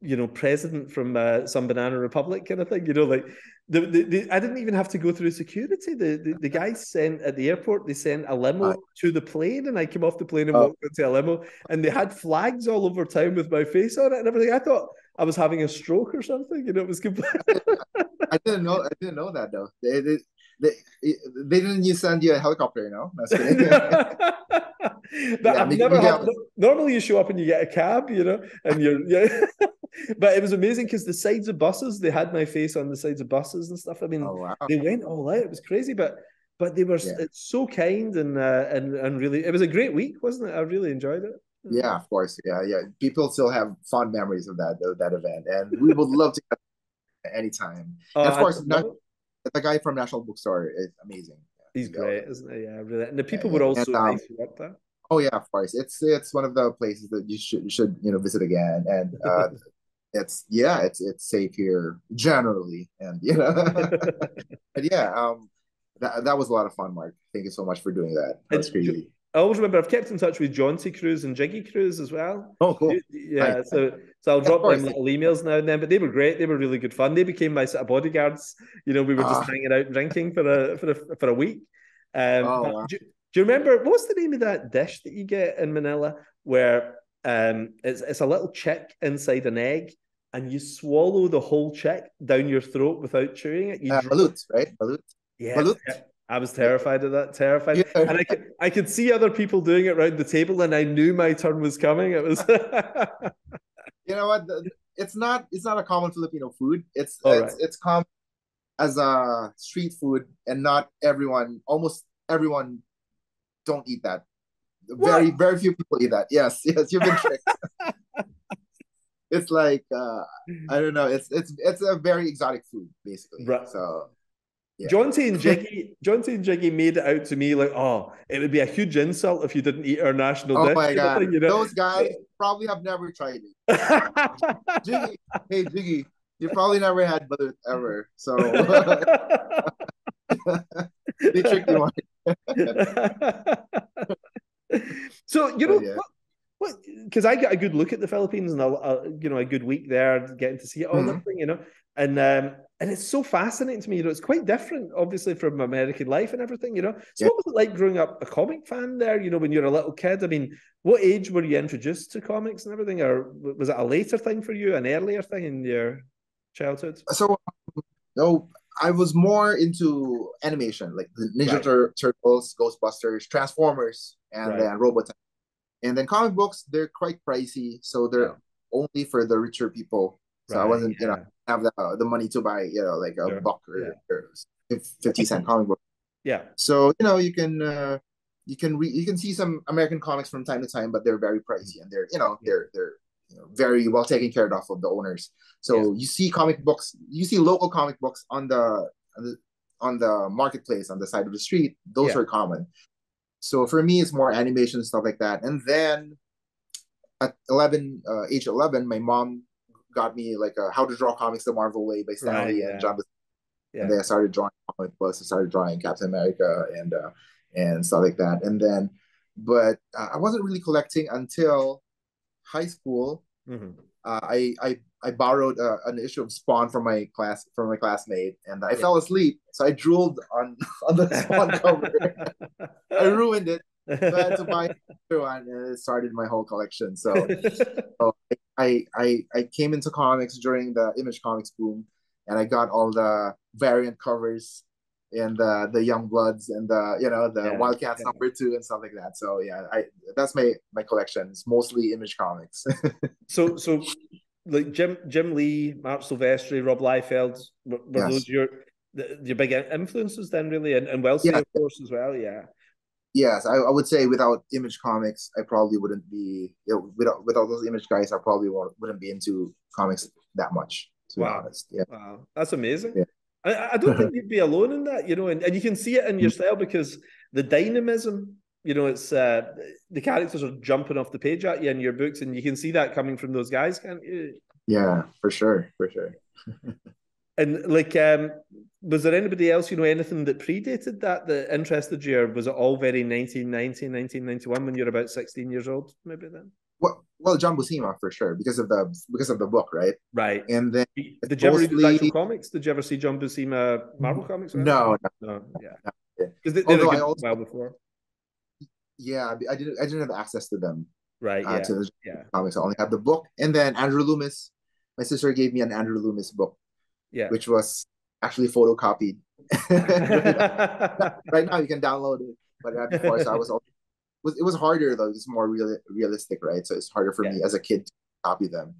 you know, president from uh, some banana republic kind of thing. You know, like the, the, the I didn't even have to go through security. The, the the uh-huh. guys sent at the airport. They sent a limo to the plane, and I came off the plane and Oh. walked into a limo, and they had flags all over town with my face on it and everything. I thought I was having a stroke or something. You know, it was complete. <laughs> I didn't know. I didn't know that though. They they they, they didn't you send you a helicopter, you know? That's <laughs> but Yeah, I've we- never we had, normally you show up and you get a cab, you know, and you're yeah. <laughs> but it was amazing because the sides of buses, they had my face on the sides of buses and stuff. I mean, oh wow. they went all out. It was crazy, but but they were Yeah. so kind and uh, and and really, it was a great week, wasn't it? I really enjoyed it. Yeah, of course. Yeah, yeah. People still have fond memories of that that event, and we would love to get anytime. Oh, of I course, not-. The guy from National Bookstore is amazing. he's Yeah. great, isn't he? Yeah, really. And the people yeah. were all And, um, worked there. Oh yeah, of course. It's it's one of the places that you should you should you know visit again, and <laughs> uh, it's yeah, it's it's safe here generally, and you know, <laughs> but yeah, um, that that was a lot of fun, Mark. Thank you so much for doing that. That was And crazy. I always remember I've kept in touch with Jaunty Cruz and Jiggy Cruz as well. Oh, cool. Yeah, Right. so so I'll drop them little emails now and then. But they were great. They were really good fun. They became my sort of bodyguards. You know, we were just Ah. hanging out drinking for a for a for a week. Um, Oh, wow. do, do you remember what's the name of that dish that you get in Manila where um it's it's a little chick inside an egg and you swallow the whole chick down your throat without chewing it. You Uh, balut, right? Balut. yeah, balut. I was terrified of that. Terrified, Yeah. and I could I could see other people doing it around the table, and I knew my turn was coming. It was. <laughs> You know what? It's not it's not a common Filipino food. It's All it's right. it's common as a street food, and not everyone, almost everyone, don't eat that. Very very few people eat that. Yes, <laughs> yes, you've been <laughs> tricked. it's like uh, I don't know. It's it's it's a very exotic food, basically. Right. So yeah. And <laughs> Jiggy, Jaunty and Jiggy made it out to me like, oh, it would be a huge insult if you didn't eat our national Oh dish. my god, you know? those guys probably have never tried it. <laughs> Jiggy, hey Jiggy, you probably never had balut ever. So <laughs> they tricked you. so you know Oh, yeah. what? What? Because I got a good look at the Philippines and a, a you know a good week there, getting to see it all and Mhm. everything, you know, and um and it's so fascinating to me. You know, it's quite different, obviously, from American life and everything. You know, so Yeah. what was it like growing up a comic fan there? You know, when you're a little kid. I mean, what age were you introduced to comics and everything, or was it a later thing for you, an earlier thing in your childhood? so no i was more into animation like the ninja Right. Tur- turtles ghostbusters transformers and Right. then robotech and then comic books they're quite pricey so they're Yeah. only for the richer people so i wasn't you know have the, the money to buy you know like a Sure, buck or, yeah. or 50 cent <clears throat> comic book. Yeah, so you know you can uh you can re- you can see some american comics from time to time but they're very pricey and they're you know they're they're you know, very well taken care of of the owners. So you see comic books you see local comic books on the on the, on the marketplace on the side of the street. Those Yeah. are common. So for me it's more animation stuff like that. And then at 11 uh, age 11 my mom got me like a how to draw comics the marvel way by stan lee Right, yeah. and john yeah. and then I started drawing comic books. I started drawing Captain America and uh, and stuff like that. And then, but uh, I wasn't really collecting until high school. Mm-hmm. Uh, I I I borrowed uh, an issue of Spawn from my class from my classmate, and I yeah. fell asleep. So I drooled on <laughs> on the Spawn <laughs> cover. I ruined it. So I had to buy one, and it started my whole collection. So, <laughs> so I I I I came into comics during the Image Comics boom, and I got all the variant covers and the the young bloods and the you know the yeah, wildcats yeah. number two and stuff like that so yeah i that's my my collection it's mostly image comics <laughs> so so like jim jim lee Marc Silvestri rob liefeld were, were yes. those your your big influences then really and, and Whilce yeah. of course as well yeah yes I, I would say without image comics i probably wouldn't be you know, without without those image guys i probably wouldn't be into comics that much to wow. be honest yeah wow that's amazing yeah. I, I don't think <laughs> you'd be alone in that, you know, and, and you can see it in yourself because the dynamism, you know, it's uh, the characters are jumping off the page at you in your books, and you can see that coming from those guys, can't you? Yeah, for sure, for sure. <laughs> and like, um, was there anybody else, you know, anything that predated that that interested you, or was it all very 1990, 1991 when you're about 16 years old, maybe then? Well, well, John Buscema for sure because of the because of the book, right? Right. And then did you ever read the actual comics? Did you ever see John Buscema Marvel comics? No, no, no, yeah. Because they, they Although I also, while before. Yeah, I didn't. I didn't have access to them. Right. Uh, yeah. To the yeah. comics, I only had the book, and then Andrew Loomis. My sister gave me an Andrew Loomis book. Yeah. Which was actually photocopied. <laughs> right now, you can download it, but before, so I was also was it was harder though. It's more real, realistic, right? So it's harder for yeah. me as a kid to copy them,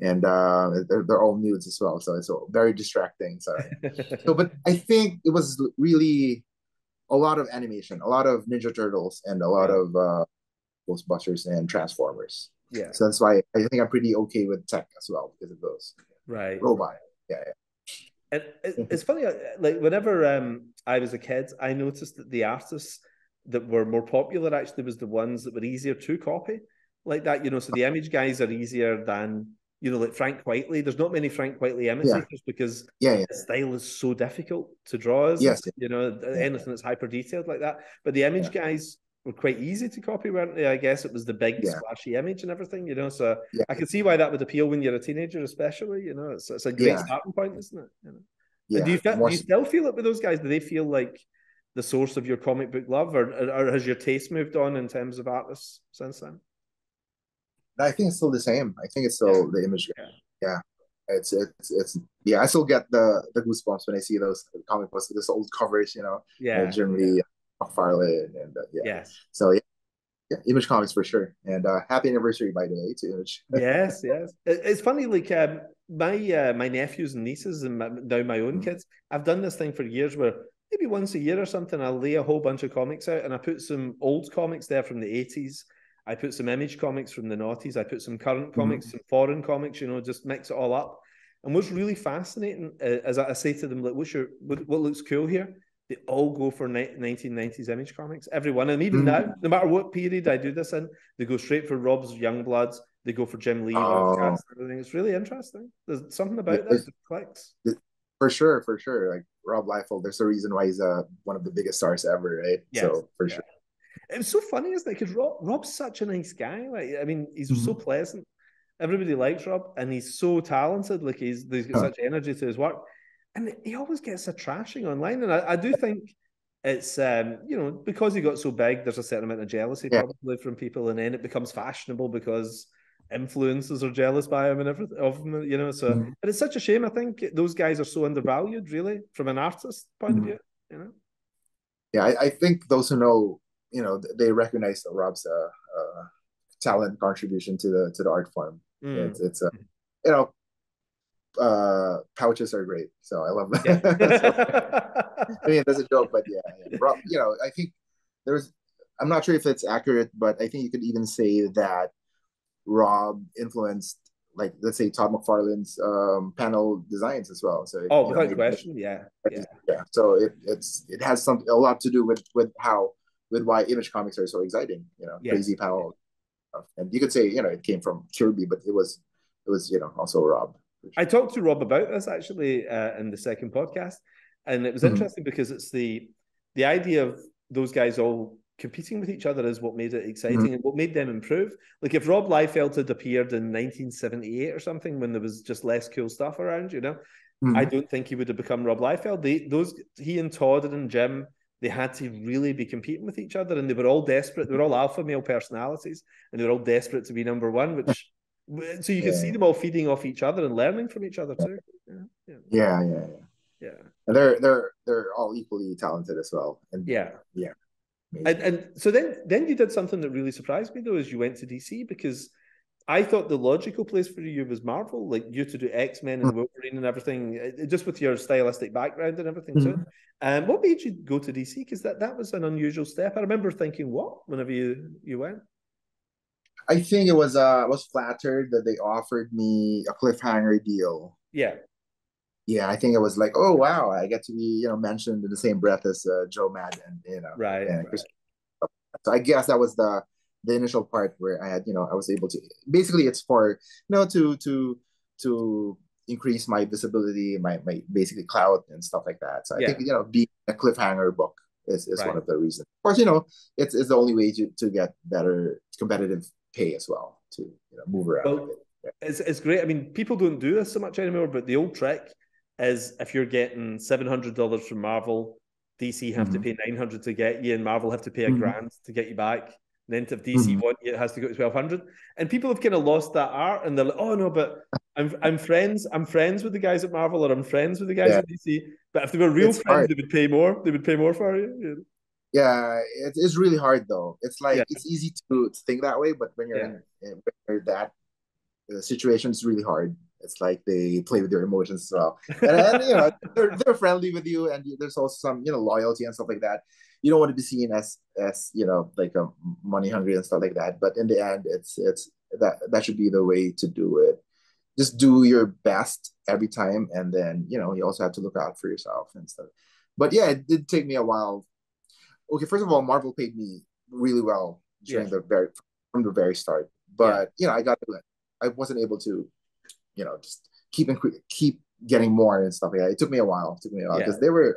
and uh, they're, they're all nudes as well. So it's very distracting. So, <laughs> so but I think it was really a lot of animation, a lot of Ninja Turtles, and a lot yeah. of uh, Ghostbusters and Transformers. Yeah. So that's why I think I'm pretty okay with tech as well because of those. Right. Robot. Yeah. yeah. And it's funny, uh, like whenever um, I was a kid, I noticed that the artists that were more popular actually was the ones that were easier to copy like that you know so the image guys are easier than you know like frank quitely there's not many frank quitely imitators yeah. because yeah, yeah. style is so difficult to draw yes you know anything that's hyper detailed like that. But the image guys were quite easy to copy weren't they i guess it was the big yeah. splashy image and everything you know so i can see why that would appeal when you're a teenager especially you know it's, it's a great starting point isn't it you know? yeah. do you, feel, do you still feel it with those guys do they feel like the source of your comic book love, or, or has your taste moved on in terms of artists since then? I think it's still the same. I think it's still yeah. the image. Yeah. yeah. It's, it's it's yeah. I still get the the goosebumps when I see those comic books, this old covers, you know. Yeah. Jim Lee, Farley, and, uh, yeah. Yes. So yeah, yeah, Image Comics for sure. And uh, happy anniversary, by the way, to Image. <laughs> yes, yes. It's funny, like um, my uh, my nephews and nieces, and my, now my own mm-hmm. kids. I've done this thing for years where maybe once a year or something, I'll lay a whole bunch of comics out and I put some old comics there from the 80s. I put some image comics from the noughties. I put some current mm-hmm. comics, mm-hmm. some foreign comics, you know, just mix it all up. And what's really fascinating, uh, as I say to them, like, what's your, what, what looks cool here? They all go for 1990s image comics, everyone. And even mm-hmm. now, no matter what period I do this in, they go straight for Rob's Youngbloods. They go for Jim Lee, oh. everything. It's really interesting. There's something about this that clicks. For sure, for sure. Like Rob Liefeld, there's a reason why he's uh, one of the biggest stars ever, right? Yes. So for yeah. sure. It's so funny, isn't it? Because Rob, Rob's such a nice guy. Like, I mean, he's mm-hmm. so pleasant. Everybody likes Rob, and he's so talented. Like, he's he's got huh. such energy to his work, and he always gets a trashing online. And I, I do think it's um, you know because he got so big, there's a certain amount of jealousy yeah. probably from people, and then it becomes fashionable because influences are jealous by him and everything of him, you know. So, mm-hmm. but it's such a shame. I think those guys are so undervalued, really, from an artist point mm-hmm. of view. You know. Yeah, I, I, think those who know, you know, they recognize that Rob's uh, uh, talent contribution to the to the art form. Mm. It's it's a, uh, you know, uh pouches are great so i love that yeah. <laughs> so, <laughs> i mean that's a joke but yeah, yeah. Rob, you know i think there's i'm not sure if it's accurate but i think you could even say that Rob influenced like let's say Todd McFarlane's um, panel designs as well. So oh, without know, question, yeah, yeah, yeah. So it it's it has something a lot to do with with how with why image comics are so exciting. You know, yes. crazy panel, and you could say you know it came from Kirby, but it was it was you know also Rob. I talked to Rob about this actually uh, in the second podcast, and it was Mhm. interesting because it's the the idea of those guys all competing with each other is what made it exciting and what made them improve. Like if Rob Liefeld had appeared in 1978 or something when there was just less cool stuff around, you know, Mhm. I don't think he would have become Rob Liefeld. They those he and Todd and Jim, they had to really be competing with each other, and they were all desperate. They were all alpha male personalities, and they were all desperate to be number one. Which so you can see them all feeding off each other and learning from each other too. Yeah, yeah, yeah, yeah, yeah. yeah. And they're they're they're all equally talented as well. And yeah. amazing. And and so then then you did something that really surprised me though, is you went to DC because I thought the logical place for you was Marvel, like you to do X Men and Wolverine and everything, uh, just with your stylistic background and everything too. Mhm. Um, what made you go to DC? Because that, that was an unusual step. I remember thinking, what? Whenever you you went. I think it was uh I was flattered that they offered me a cliffhanger deal. Yeah, Yeah, I think it was like, oh wow, I get to be you know mentioned in the same breath as uh, Joe Madden, you know. right. and right. So I guess that was the the initial part where I had you know I was able to basically it's for you know to to to increase my visibility, my my basically clout and stuff like that. So I Yeah. think you know being a cliffhanger book is, is Right. one of the reasons. Of course, you know it's it's the only way to to get better competitive pay as well to you know move around. Well, it's, it's great. I mean, people don't do this so much anymore, but the old trick is if you're getting seven hundred dollars from Marvel, DC have to Mhm. pay nine hundred to get you, and Marvel have to pay a Mhm. grand to get you back. And then if DC Mhm. want you, it has to go to twelve hundred. And people have kind of lost that art, and they're like, "Oh no, but I'm I'm friends. I'm friends with the guys at Marvel, or I'm friends with the guys Yeah. at DC." But if they were real It's friends, hard. they would pay more. They would pay more for you. Yeah, it, it's really hard though. It's like Yeah. it's easy to, to think that way, but when you're Yeah. in, when you're that uh, situation, it's really hard. It's like they play with your emotions as well, and, and you know <laughs> they're they're friendly with you, and you, there's also some you know loyalty and stuff like that. You don't want to be seen as as you know like a money hungry and stuff like that. But in the end, it's it's that that should be the way to do it. Just do your best every time, and then you know you also have to look out for yourself and stuff. But yeah, it did take me a while okay, first of all, Marvel paid me really well during Yeah. the very from the very start. But you know, I got to I wasn't able to, you know, just keep incre- keep getting more and stuff like that. It took me a while. It took me a while Yeah. because they were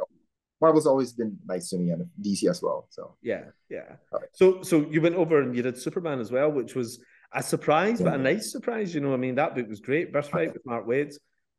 Marvel's always been nice to me and DC as well. So Yeah, yeah. Alright. So so you went over and you did Superman as well, which was a surprise, but a nice surprise. You know, I mean, that book was great. Birthright with Mark Waid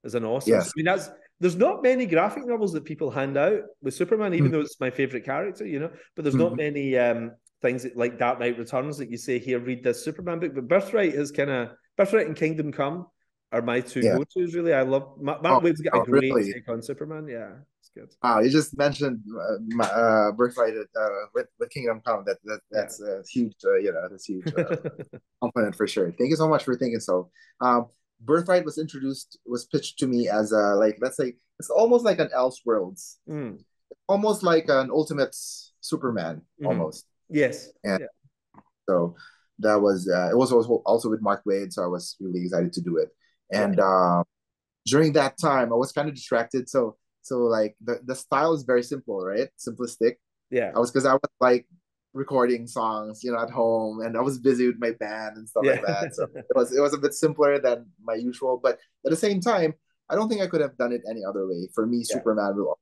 is an awesome. Yes. I mean, that's there's not many graphic novels that people hand out with Superman, even Mhm. though it's my favorite character. You know, but there's not Mhm. many um things that, like Dark Knight Returns that you say here, read this Superman book. But Birthright is kind of Birthright and Kingdom Come are my two Yeah. go tos. Really, I love Mark, Mark Oh, Waid's got a oh, great really? take on Superman. Yeah, it's good. wow, you just mentioned uh, my uh, Birthright uh, with with Kingdom Come. That, that that's a huge, uh, you know, that's huge uh, <laughs> compliment for sure. Thank you so much for thinking so. Um, Birthright was introduced, was pitched to me as a like, let's say, it's almost like an Elseworlds, Mm, almost like an Ultimate Superman, Mhm. almost. Yes. Yeah. yeah. So that was uh, it was also also with Mark Waid, so I was really excited to do it. And uh, during that time, I was kind of distracted. So so like the the style is very simple, right? Simplistic. Yeah. I was because I was like recording songs, you know, at home, and I was busy with my band and stuff like that. So <laughs> it was it was a bit simpler than my usual, but at the same time, I don't think I could have done it any other way. For me, Yeah. Superman will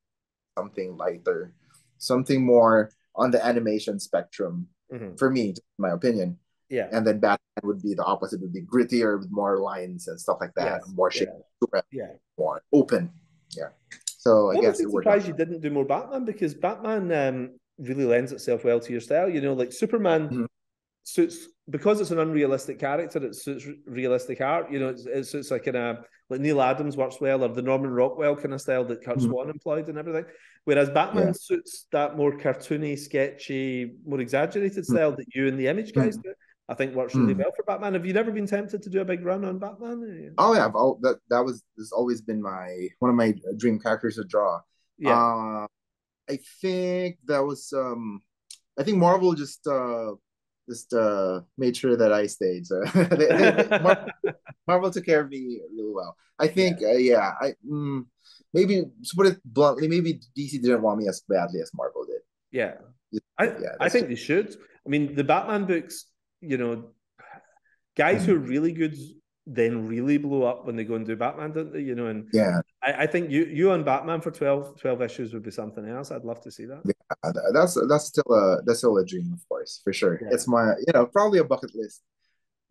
something lighter, something more on the animation spectrum. Mhm. For me, just my opinion, Yeah. and then Batman would be the opposite, would be grittier with more lines and stuff like that, Yes. more shape, Yeah. Yeah. more open. Yeah. So I What guess it surprised you didn't do more Batman because Batman um, really lends itself well to your style. You know, like Superman Mhm. suits because it's an unrealistic character. It suits realistic art. You know, it's, it suits like kind of like Neal Adams works well, or the Norman Rockwell kind of style that Curt Mhm. Swan employed and everything. Whereas Batman Yeah. suits that more cartoony, sketchy, more exaggerated Mhm. style that you and the Image guys Mhm. do. I think works really Mhm. well for Batman. Have you never been tempted to do a big run on Batman? Oh yeah, I've al- that that was has always been my one of my dream characters to draw. Yeah. Uh, I think that was um, I think Marvel just uh just uh made sure that I stayed. So they, <laughs> they, they- Mar- Marvel took care of me really well. I think yeah, uh, yeah I mm, maybe to put it bluntly, maybe DC didn't want me as badly as Marvel did. Yeah. I, Yeah, I think they should. I mean, the Batman books, you know, guys Mm-hmm. who are really good then really blow up when they go and do Batman, don't they? You know, and yeah, I, I think you you on Batman for 12, 12 issues would be something else. I'd love to see that. Yeah, that's that's still a that's still a dream, of course, for sure. Yeah. It's my you know probably a bucket list,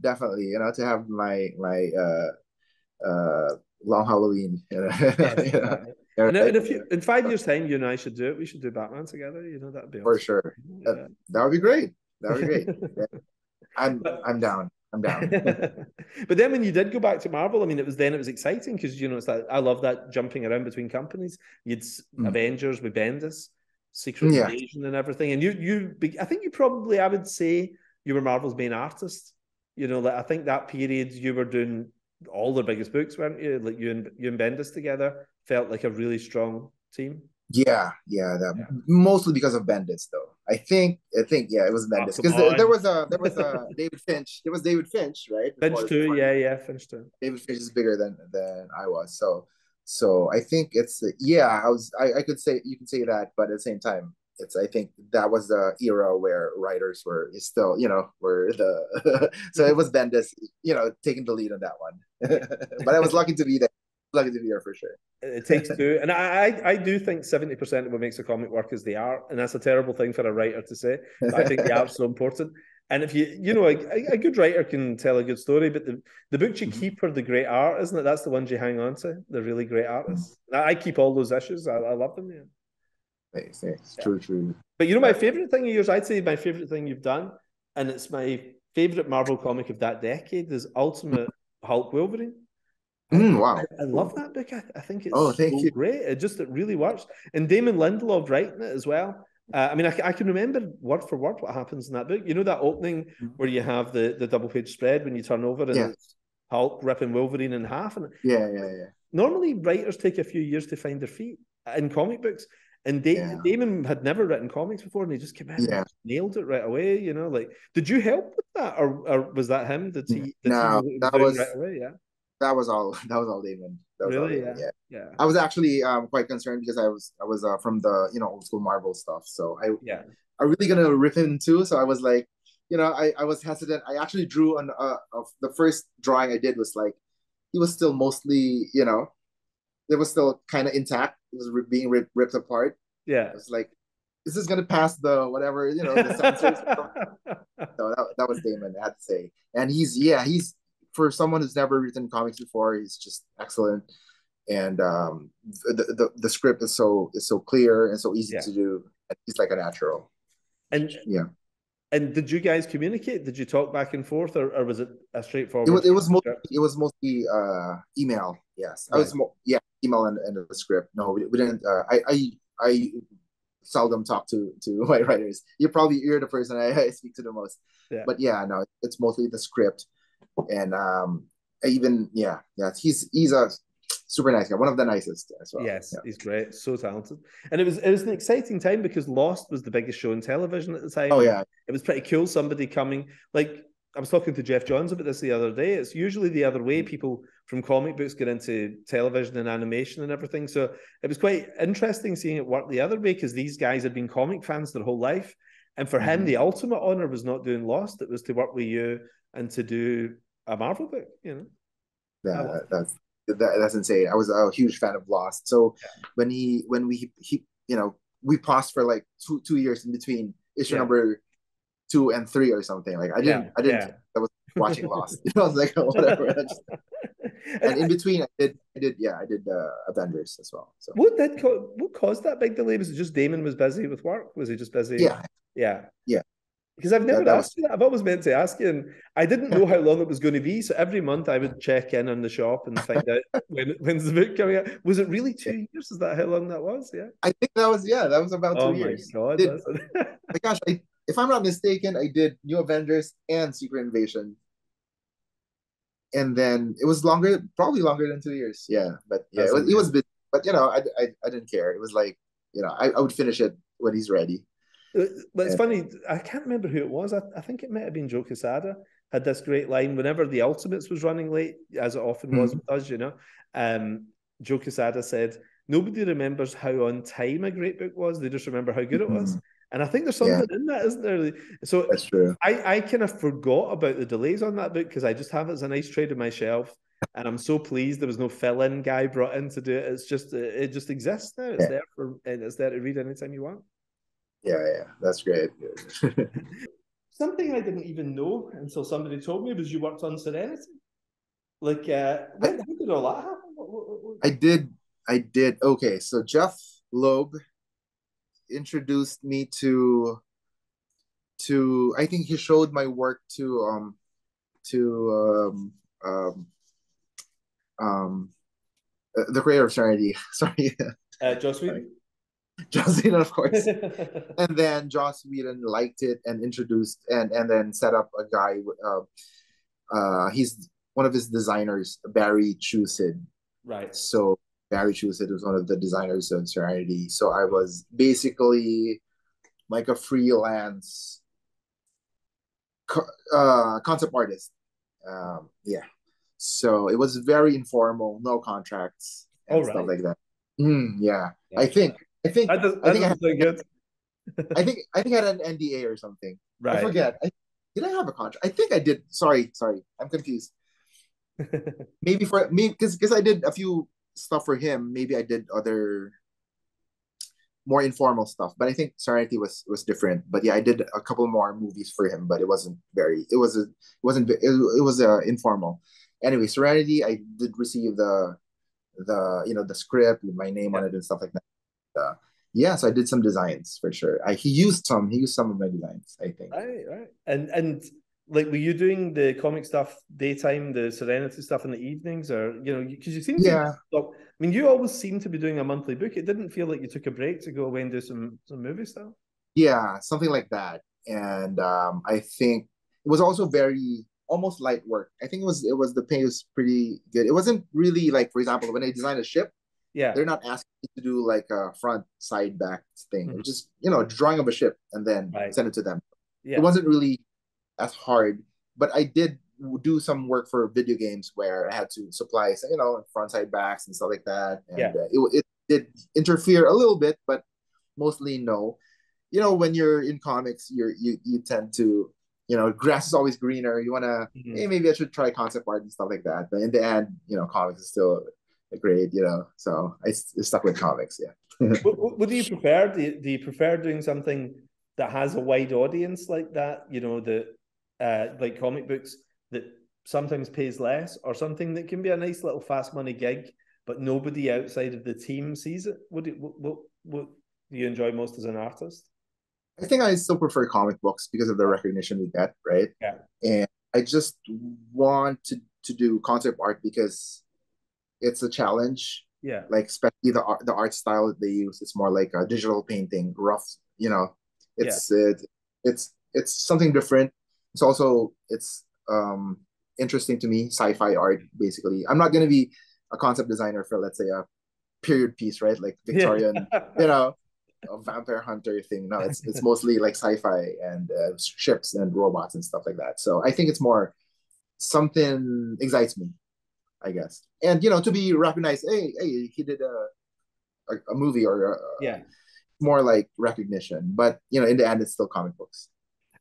definitely. You know, to have my my uh uh long Halloween. <laughs> You know? Yes, you know? And, and if you, in five years' time, you and I should do it. We should do Batman together. You know that'd be for sure. Yeah. That, that would be great. That would be great. <laughs> I'm I'm down. I'm down. <laughs> but then when you did go back to Marvel, I mean, it was then it was exciting because you know it's that I love that jumping around between companies. You'd mm. Avengers with Bendis, Secret yeah. Invasion, and everything, and you you I think you probably I would say you were Marvel's main artist. You know, like I think that period you were doing all their biggest books, weren't you? Like you and you and Bendis together felt like a really strong team. Yeah, yeah, that yeah. mostly because of Bendis though. I think I think yeah, it was Bendis because there, there, was a there was a <laughs> David Finch. There was David Finch, right? Finch too, yeah, yeah, Finch too. David Finch is bigger than than I was, so so I think it's yeah. I was I, I could say you can say that, but at the same time, it's I think that was the era where writers were still you know were the <laughs> so it was Bendis you know taking the lead on that one, <laughs> but I was lucky to be there lucky to be here for sure. It takes two, and I, I do think seventy percent of what makes a comic work is the art, and that's a terrible thing for a writer to say. I think the art's so important. And if you, you know, a, a, good writer can tell a good story, but the, the books you keep are the great art, isn't it? That's the ones you hang on to, the really great artists. I keep all those issues. I, I love them. Yeah. Thanks, thanks. True, true. But you know, my favorite thing of yours, I'd say my favorite thing you've done, and it's my favorite Marvel comic of that decade, is Ultimate Hulk Wolverine. Mm, wow. I, I, love that book. I, I think it's oh, thank so you. great. It just it really works. And Damon Lindelof writing it as well. Uh, I mean, I, I, can remember word for word what happens in that book. You know that opening mm-hmm. where you have the, the double page spread when you turn over and yeah. Hulk ripping Wolverine in half. And yeah, yeah, yeah. Normally, writers take a few years to find their feet in comic books. And yeah. Damon had never written comics before, and he just came in yeah. and nailed it right away. You know, like, did you help with that, or, or was that him? Did he? Did no, he that was right away. Yeah that was all <laughs> that was all Damon. That was really? Damon. Yeah. yeah. yeah. I was actually um quite concerned because I was I was uh, from the you know old school Marvel stuff. So I yeah I'm really gonna rip him too. So I was like, you know, I, I was hesitant. I actually drew on uh of the first drawing I did was like he was still mostly, you know, it was still kind of intact. It was being ripped, ripped apart. Yeah. It's like, is this gonna pass the whatever, you know, the censors? <laughs> so that, that was Damon, I had to say. And he's yeah, he's for someone who's never written comics before, he's just excellent. And um, the, the the script is so is so clear and so easy yeah. to do. He's like a natural. And yeah. And did you guys communicate? Did you talk back and forth, or, or was it a straightforward? It was, it was mostly it was mostly uh, email. Yes, right. I was mo- yeah email and, and the script. No, we, we didn't. Uh, I I I seldom talk to to <laughs> my writers. You're probably you're the person I, I speak to the most. Yeah. But yeah, no, it's mostly the script and um, even yeah, yeah, he's he's a super nice guy, one of the nicest as well. Yes, yeah. he's great, so talented, and it was it was an exciting time because Lost was the biggest show in television at the time. Oh yeah, it was pretty cool. Somebody coming like I was talking to Geoff Johns about this the other day. It's usually the other way. People from comic books get into television and animation and everything. So it was quite interesting seeing it work the other way because these guys had been comic fans their whole life. And for mm-hmm. him, the ultimate honor was not doing Lost, it was to work with you and to do a Marvel book, you know. Yeah, that's that, that's insane. I was a huge fan of Lost. So yeah. when he when we he you know we paused for like two two years in between issue yeah. number two and three or something. Like I didn't. I didn't I was <laughs> watching Lost. <laughs> I was like <laughs> whatever. Just... and in between I did I did yeah I did uh, Avengers as well. So what did co- what caused that big delay? Was it just Damon was busy with work? Was he just busy? Yeah. Yeah. Yeah. Because I've never yeah, asked you that. I've always meant to ask you, and I didn't know how long it was going to be. So every month I would check in on the shop and find out <laughs> when when's the book coming out. Was it really two years? Is that how long that was? Yeah, I think that was yeah, that was about two oh years. Oh my god! Did, my <laughs> gosh, I, if I'm not mistaken, I did New Avengers and Secret Invasion, and then it was longer, probably longer than two years. Yeah, but yeah, it was, it was busy, but you know, I, I I didn't care. It was like you know, I, I would finish it when he's ready. But it's funny, I can't remember who it was. I, I, think it might have been Joe Quesada had this great line whenever the Ultimates was running late, as it often mm-hmm. was with us, you know. Um, Joe Quesada said, Nobody remembers how on time a great book was, they just remember how good mm-hmm. it was. Mm-hmm. And I think there's something yeah. in that, isn't there? So that's true. I, I kind of forgot about the delays on that book because I just have it as a nice trade on my shelf. And I'm so pleased there was no fill-in guy brought in to do it. It's just it just exists now. It's yeah. there for and it's there to read anytime you want. Yeah, yeah, that's great. <laughs> Something I didn't even know until somebody told me was you worked on Serenity. Like, uh, when, how did all that happen? What, what, what? I did. I did. Okay, so Jeph Loeb introduced me to to I think he showed my work to um to um um um uh, the creator of Serenity. <laughs> Sorry. Uh, Joss Whedon. <laughs> Joss Whedon, of course. <laughs> and then Joss Whedon liked it and introduced and and then set up a guy. Uh, uh, he's one of his designers, Barry Chusid. Right. So Barry Chusid was one of the designers of Serenity. So I was basically like a freelance uh, concept artist. Um, yeah. So it was very informal, no contracts and right. stuff like that. Mm, yeah. yeah. I think I think I, does, I think I had. <laughs> I think I think I had an NDA or something. Right. I forget. I, did I have a contract? I think I did. Sorry, sorry. I'm confused. <laughs> maybe for me because because I did a few stuff for him. Maybe I did other more informal stuff, but I think Serenity was was different. But yeah, I did a couple more movies for him, but it wasn't very. It was a, it wasn't it, it was uh, informal. Anyway, Serenity, I did receive the the you know the script with my name yeah. on it and stuff like that. Uh, yeah, so I did some designs for sure. I, he used some. He used some of my designs. I think. Right, right, and and like were you doing the comic stuff daytime the serenity stuff in the evenings or you know because you seem to yeah i mean you always seem to be doing a monthly book it didn't feel like you took a break to go away and do some some movie stuff yeah something like that and um i think it was also very almost light work i think it was it was the pay was pretty good it wasn't really like for example when they design a ship yeah they're not asking you to do like a front side back thing mm-hmm. just you know drawing of a ship and then right. send it to them yeah. it wasn't really as hard. But I did do some work for video games where I had to supply, you know, front side backs and stuff like that. And yeah. uh, it, it did interfere a little bit, but mostly no. You know, when you're in comics, you're you you tend to, you know, grass is always greener. You wanna, mm-hmm. hey, maybe I should try concept art and stuff like that. But in the end, you know, comics is still great, you know. So I, I stuck with comics, yeah. what, what, do you prefer? Do you, do you prefer doing something that has a wide audience like that? You know, that uh, like comic books that sometimes pays less, or something that can be a nice little fast money gig, but nobody outside of the team sees it? What do, what, what, what do you enjoy most as an artist? I think I still prefer comic books because of the recognition we get, right? Yeah. And I just want to, to do concept art because it's a challenge. Yeah. Like especially the art the art style that they use. It's more like a digital painting, rough, you know. It's yeah. it, it's it's something different it's also it's um interesting to me sci-fi art basically i'm not going to be a concept designer for let's say a period piece right like victorian yeah. <laughs> you know a vampire hunter thing no it's it's mostly like sci-fi and uh, ships and robots and stuff like that so i think it's more something excites me i guess and you know to be recognized hey hey he did a a, a movie or a, yeah more like recognition but you know in the end it's still comic books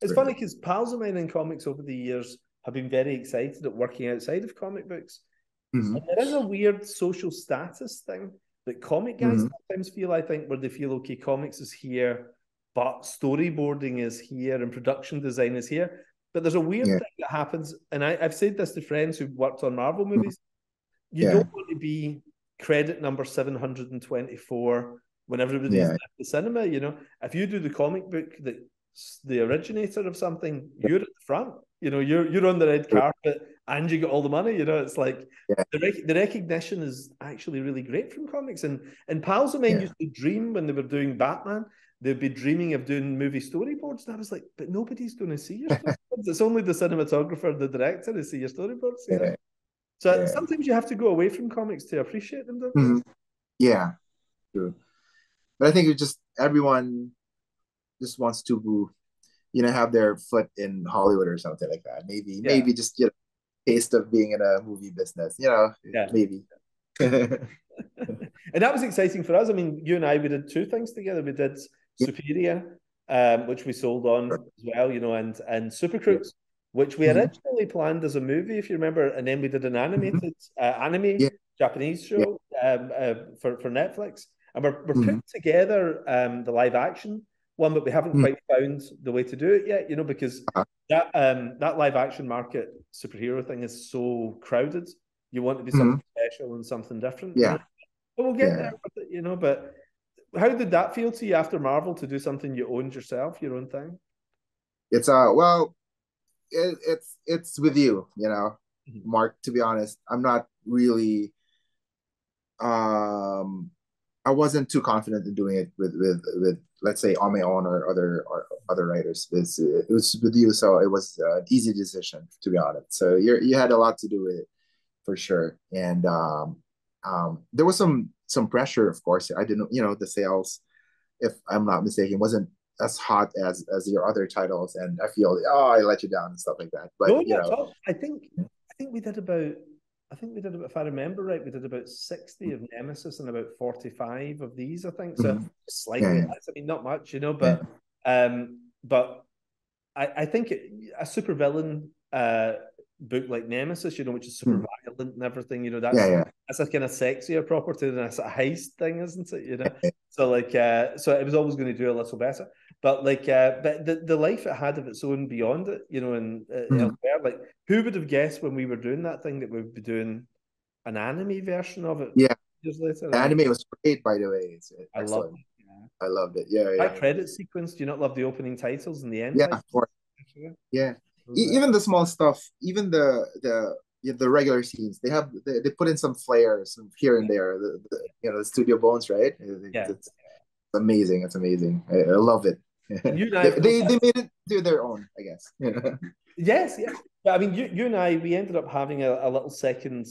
it's funny because pals of mine in comics over the years have been very excited at working outside of comic books. Mm-hmm. And there is a weird social status thing that comic guys mm-hmm. sometimes feel, I think, where they feel, okay, comics is here, but storyboarding is here and production design is here. But there's a weird yeah. thing that happens, and I, have said this to friends who've worked on Marvel mm-hmm. You yeah. don't want to be credit number 724 when everybody's yeah. at the cinema. You know, if you do the comic book that the originator of something, you're at the front. You know, you're you're on the red carpet and you get all the money. You know, it's like yeah. the rec- the recognition is actually really great from comics. And and pals of mine yeah. used to dream when they were doing Batman. They'd be dreaming of doing movie storyboards, and I was like, but nobody's going to see your <laughs> storyboards. it's only the cinematographer, the director, who see your storyboards. You know? Yeah. So sometimes you have to go away from comics to appreciate them, don't mm-hmm. Yeah, true. But I think it's just everyone just wants to, you know, have their foot in Hollywood or something like that. Maybe, yeah. maybe just get a taste of being in a movie business. You know, yeah. maybe. <laughs> and that was exciting for us. I mean, you and I, we did two things together. We did Superior um, which we sold on as well, you know, and and Super Crooks, which we Mhm. originally planned as a movie, if you remember, and then we did an animated uh, anime Mm-hmm. Yeah. Japanese show um, uh, for for Netflix, and we're we're Mhm. putting together um, the live action one, but we haven't Mhm. quite found the way to do it yet, you know, because Uh-huh. that um that live action market superhero thing is so crowded. You want to be something special and something different. Yeah. But we'll get Yeah. there with it, you know. But how did that feel to you after Marvel to do something you owned yourself, your own thing? It's uh well, it, it's it's with you, you know, Mhm. Mark. To be honest, I'm not really. Um, I wasn't too confident in doing it with with with let's say on my own or other or other writers. It's, it was with you, so it was an easy decision to be honest. So you you had a lot to do with it for sure, and um, um, there was some some pressure, of course. I didn't, you know, the sales, if I'm not mistaken, wasn't as hot as as your other titles, and I feel oh I let you down and stuff like that. But no, you know, all. I think I think we did about I think we did about if I remember right, we did about sixty of Nemesis and about forty five of these. I think so. Mhm. Slightly Yeah, yeah. less. I mean, not much, you know, but um, but I I think it, a supervillain uh book like Nemesis, you know, which is super Mhm. violent and everything, you know, that's yeah, yeah, that's a kind of sexier property than a of heist thing, isn't it? You know, <laughs> so like, uh, so it was always going to do a little better. But like, uh, but the, the life it had of its own beyond it, you know, and uh, Mhm. elsewhere, like, who would have guessed when we were doing that thing that we'd be doing an anime version of it? Yeah. years later. The anime was great, by the way. It's I love it. Yeah. I loved it. Yeah, That yeah, credit sequence. Do you not love the opening titles and the end? yeah. Of course. Yeah. Yeah. E- even the small stuff, even the the the regular scenes, they have they, they put in some flares here and there. The, the you know the studio bones, right? It's, Yeah. it's amazing. It's amazing. I, I love it. You <laughs> they, they they made it to their own, I guess. <laughs> Yes, yes. But I mean, you, you and I, we ended up having a, a little second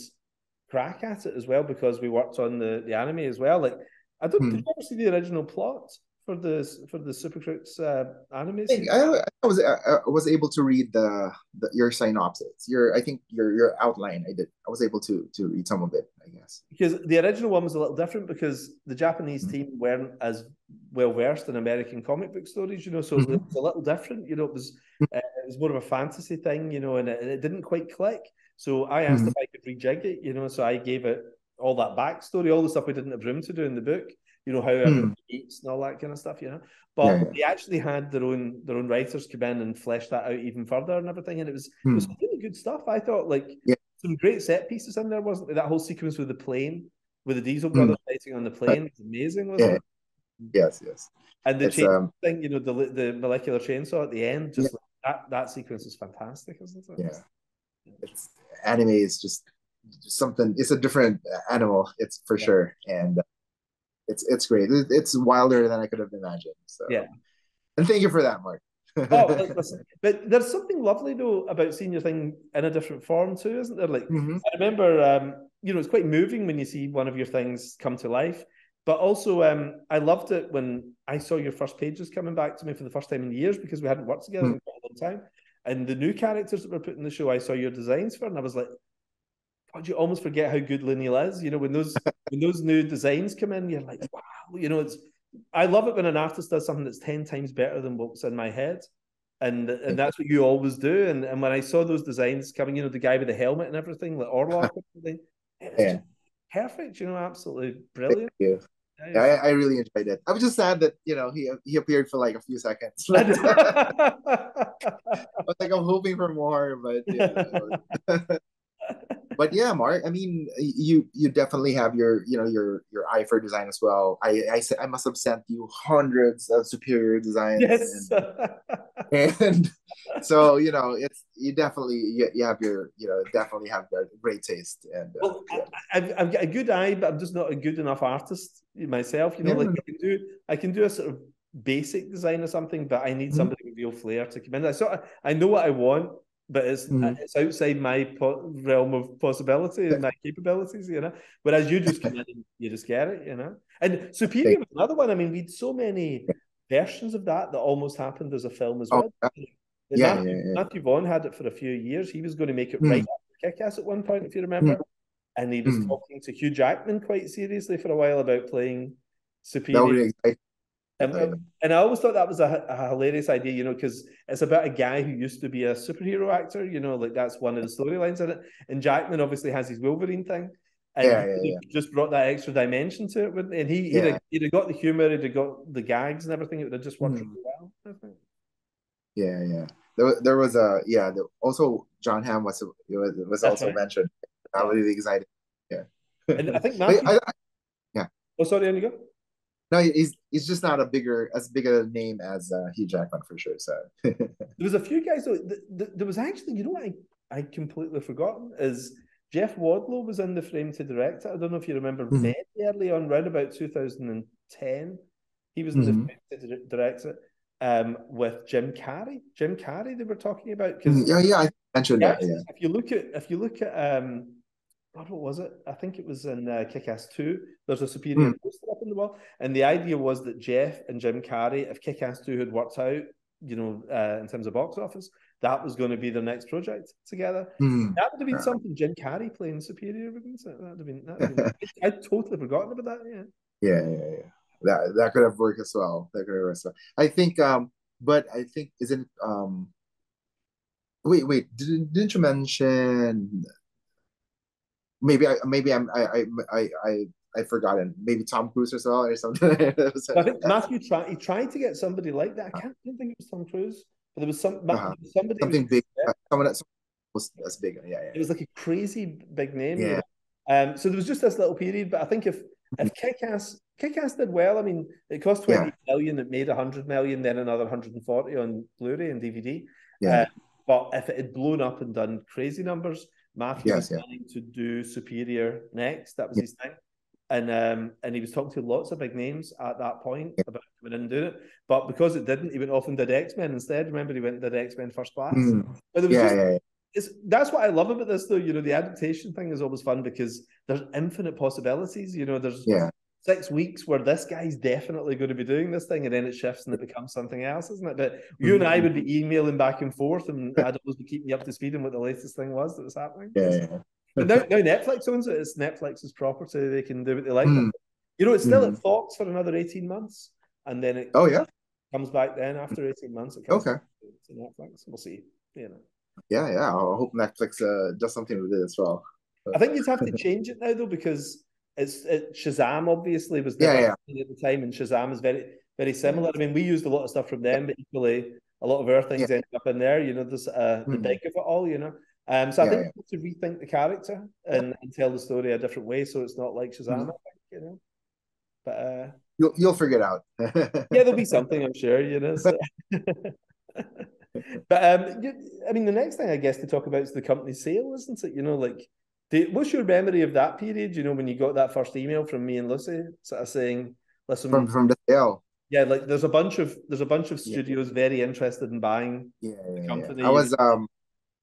crack at it as well because we worked on the, the anime as well. Like, I don't. Hmm. Did you ever see the original plot for the for the Super Crooks uh, anime? I. I, I was I, was able to read the, the your synopsis. Your I think your your outline. I did. I was able to to read some of it. I guess. because the original one was a little different because the Japanese Mhm. team weren't as well versed in American comic book stories, you know. So it Mhm. was a little different, you know. It was uh, it was more of a fantasy thing, you know, and it, it didn't quite click. So I asked Mhm. if I could rejig it, you know. So I gave it all that backstory, all the stuff we didn't have room to do in the book, you know, how everyone eats and all that kind of stuff, you know. But Yeah, yeah. they actually had their own their own writers come in and flesh that out even further and everything, and it was it was Hmm. really good stuff. I thought like Yeah. some great set pieces in there, wasn't there? That whole sequence with the plane, with the Diesel Mm. brothers fighting on the plane, was amazing, wasn't it? Yes. Yes. And the chain um, thing, you know, the the molecular chainsaw at the end, just like that that sequence is fantastic, isn't it? Yeah. It's anime is just something. It's a different animal. It's for sure, and it's it's great. It's wilder than I could have imagined. So Yeah. and thank you for that, Mark. Oh, <laughs> listen, but there's something lovely though about seeing your thing in a different form too, isn't there? Like Mhm. I remember, um, you know, it's quite moving when you see one of your things come to life. But also, um, I loved it when I saw your first pages coming back to me for the first time in years because we hadn't worked together in quite a long time. And the new characters that were put in the show, I saw your designs for, and I was like, God, you almost forget how good Leinil is. You know, when those when those new designs come in, you're like, wow, you know, it's. I love it when an artist does something that's ten times better than what's in my head and and that's what you always do. And and when I saw those designs coming, you know, the guy with the helmet and everything, like Orlock, <laughs> and everything, it was Yeah. perfect. You know, absolutely brilliant. Yeah, Yeah, I, I really enjoyed it. I was just sad that you know he he appeared for like a few seconds. I <laughs> was like, I'm hoping for more, but know. <laughs> but yeah, Mark. I mean, you you definitely have your you know your your eye for design as well. I I, I must have sent you hundreds of superior designs, yes. and, and <laughs> so you know it's you definitely you, you have your you know definitely have a great taste and uh, well, I, I've, I've got a good eye, but I'm just not a good enough artist myself. You know, Yeah. like I can do I can do a sort of basic design or something, but I need Mhm. somebody with real flair to come in. I sort of I know what I want, but it's Mhm. it's outside my po- realm of possibility and my capabilities. You know, whereas you just come in and you just get it. You know, and Superior was another one. I mean, we had so many versions of that that almost happened as a film as Oh, well. yeah. Yeah, Matthew, yeah, yeah. Matthew Vaughn had it for a few years. He was going to make it Mm. right after Kick-Ass at one point, if you remember. And he was Mm. talking to Hugh Jackman quite seriously for a while about playing that would Superior. be exciting. And, and I always thought that was a, a hilarious idea, you know, because it's about a guy who used to be a superhero actor, you know, like that's one of the storylines in it. And Jackman obviously has his Wolverine thing. And Yeah, yeah, he yeah. just brought that extra dimension to it. And he, he'd, Yeah. have, he'd have got the humor, he'd have got the gags and everything. It would have just worked Mm. really well, I think. Yeah, yeah. There, there was a yeah. The, also, Jon Hamm was was, was also right. mentioned. I was really excited. And I think <laughs> Matthew. I, I, oh, sorry, on you go. No, he's he's just not a bigger as big a name as uh, Hugh Jackman for sure. So <laughs> There was a few guys though. th- th- There was actually, you know, what I I completely forgotten is Jeff Wadlow was in the frame to direct it. I don't know if you remember Mhm. very early on, around about 2010. He was in Mhm. the frame to dir- direct it um, with Jim Carrey. Jim Carrey, they were talking about because yeah, yeah, I mentioned that. Yeah, if you look at if you look at um, God, what was it? I think it was in uh, Kick-Ass 2. There's a superior Hmm. poster in the wall. And the idea was that Jeff and Jim Carrey, if Kick-Ass 2 had worked out, you know, uh, in terms of box office, that was going to be their next project together. Hmm. That would have been Yeah. something Jim Carrey playing superior, wouldn't it? That would have been, that would have been <laughs> I'd totally forgotten about that, yeah. yeah, yeah, yeah. That that could have worked as well. That could have worked as well. I think, um, but I think isn't um. Wait, wait. Didn't didn't you mention? Maybe I maybe I'm I I I I I forgotten. Maybe Tom Cruise as well or something. <laughs> I think Matthew tried, he tried to get somebody like that. I can't I don't think it was Tom Cruise, but there was some, Uh-huh. somebody something big. uh, Someone that was that's big. Yeah, It was like a crazy big name. you Yeah. know. Um, so there was just this little period, but I think if if <laughs> Kick-Ass Kick-Ass did well, I mean, it cost Yeah. twenty million, it made hundred million, then another hundred and forty on Blu-ray and DVD. Yeah. Uh, but if it had blown up and done crazy numbers, Matthew Yes, was yeah. planning to do Superior next. That was Yeah. his thing. And um, and he was talking to lots of big names at that point about coming in and doing it. But because it didn't, he went off and did X Men instead. Remember, he went and did X Men First Class. Hmm. But there was Yeah, just yeah, yeah. it's that's what I love about this though. You know, the adaptation thing is always fun because there's infinite possibilities. You know, there's Yeah. six weeks where this guy's definitely going to be doing this thing, and then it shifts and it becomes something else, isn't it? But you and I Mm-hmm. would be emailing back and forth, and I'd always be keeping you up to speed on what the latest thing was that was happening. Yeah, yeah. But now, now Netflix owns it. It's Netflix's property. They can do what they like. Mm. You know, it's still Mm. at Fox for another eighteen months, and then it Oh yeah. comes back. Then after eighteen months, it comes Okay. back to Netflix. We'll see. You know. Yeah, yeah. I hope Netflix uh, does something with it as well. I think you'd have to change it now though because it's it, Shazam obviously was Yeah, yeah. at the time, and Shazam is very very similar. I mean, we used a lot of stuff from them, but equally a lot of our things Yeah. ended up in there. You know, there's uh, the Mhm. big of it all. You know, um, so I Yeah, think you have to rethink the character and, and tell the story a different way, so it's not like Shazam. Mhm. Think you know, but uh, You'll you'll figure it out. <laughs> yeah, there'll be something, I'm sure. You know. So. but um, you- I mean, the next thing I guess to talk about is the company sale, isn't it? You know, like, the, what's your memory of that period? You know, when you got that first email from me and Lucy, sort of saying, "Listen, from from the sale. yeah, like there's a bunch of there's a bunch of Yeah. studios very interested in buying." Yeah, yeah, yeah. company. I was um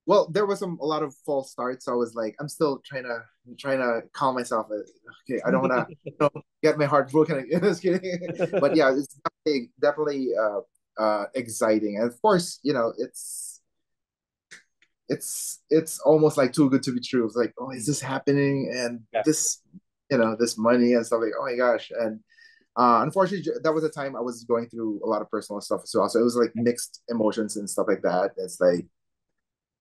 well there was some a lot of false starts. So I was like, I'm still trying to trying to calm myself. Uh, Okay, I don't you <laughs> know, get my heart broken. <laughs> Just kidding. but yeah, it's definitely definitely uh uh exciting. And of course, you know, it's it's it's almost like too good to be true. It's like, oh, is this happening? And Yeah. this, you know, this money and stuff like, oh my gosh. And uh, unfortunately, that was a time I was going through a lot of personal stuff as well. So it was like mixed emotions and stuff like that. It's like,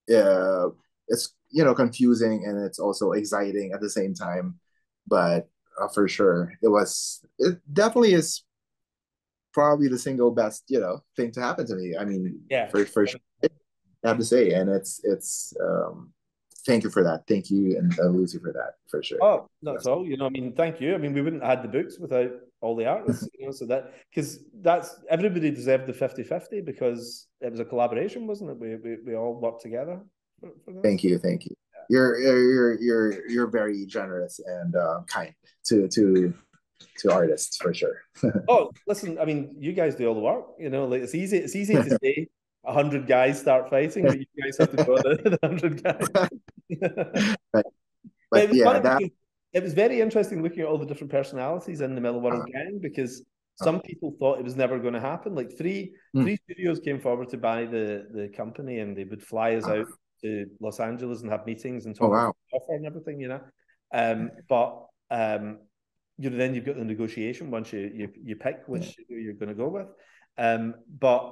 yeah, it's you know confusing and it's also exciting at the same time. But uh, for sure, it was. It definitely is probably the single best you know thing to happen to me. I mean, Yeah. for for sure, I have to say, and it's it's. um Thank you for that. Thank you and uh, Lucy for that for sure. Oh, that's all. You know, I mean, thank you. I mean, we wouldn't have had the books without all the artists, you know, so that because that's everybody deserved the 50-50 because it was a collaboration, wasn't it? We we, we all worked together for, for. Thank you, thank you. You're you're you're you're very generous and uh, kind to to to artists for sure. <laughs> Oh, listen, I mean, you guys do all the work, you know, like it's easy, it's easy to say a hundred guys start fighting, but you guys have to go the, <laughs> the hundred guys. <laughs> But it was yeah, that it was very interesting looking at all the different personalities in the Millarworld Uh-huh. Gang because some people thought it was never going to happen. Like three Hmm. three studios came forward to buy the the company, and they would fly us Uh-huh. out to Los Angeles and have meetings and Oh, talk wow. about offer and everything, you know. Um, but um, you know, then you've got the negotiation once you you, you pick which yeah. you're going to go with. Um, but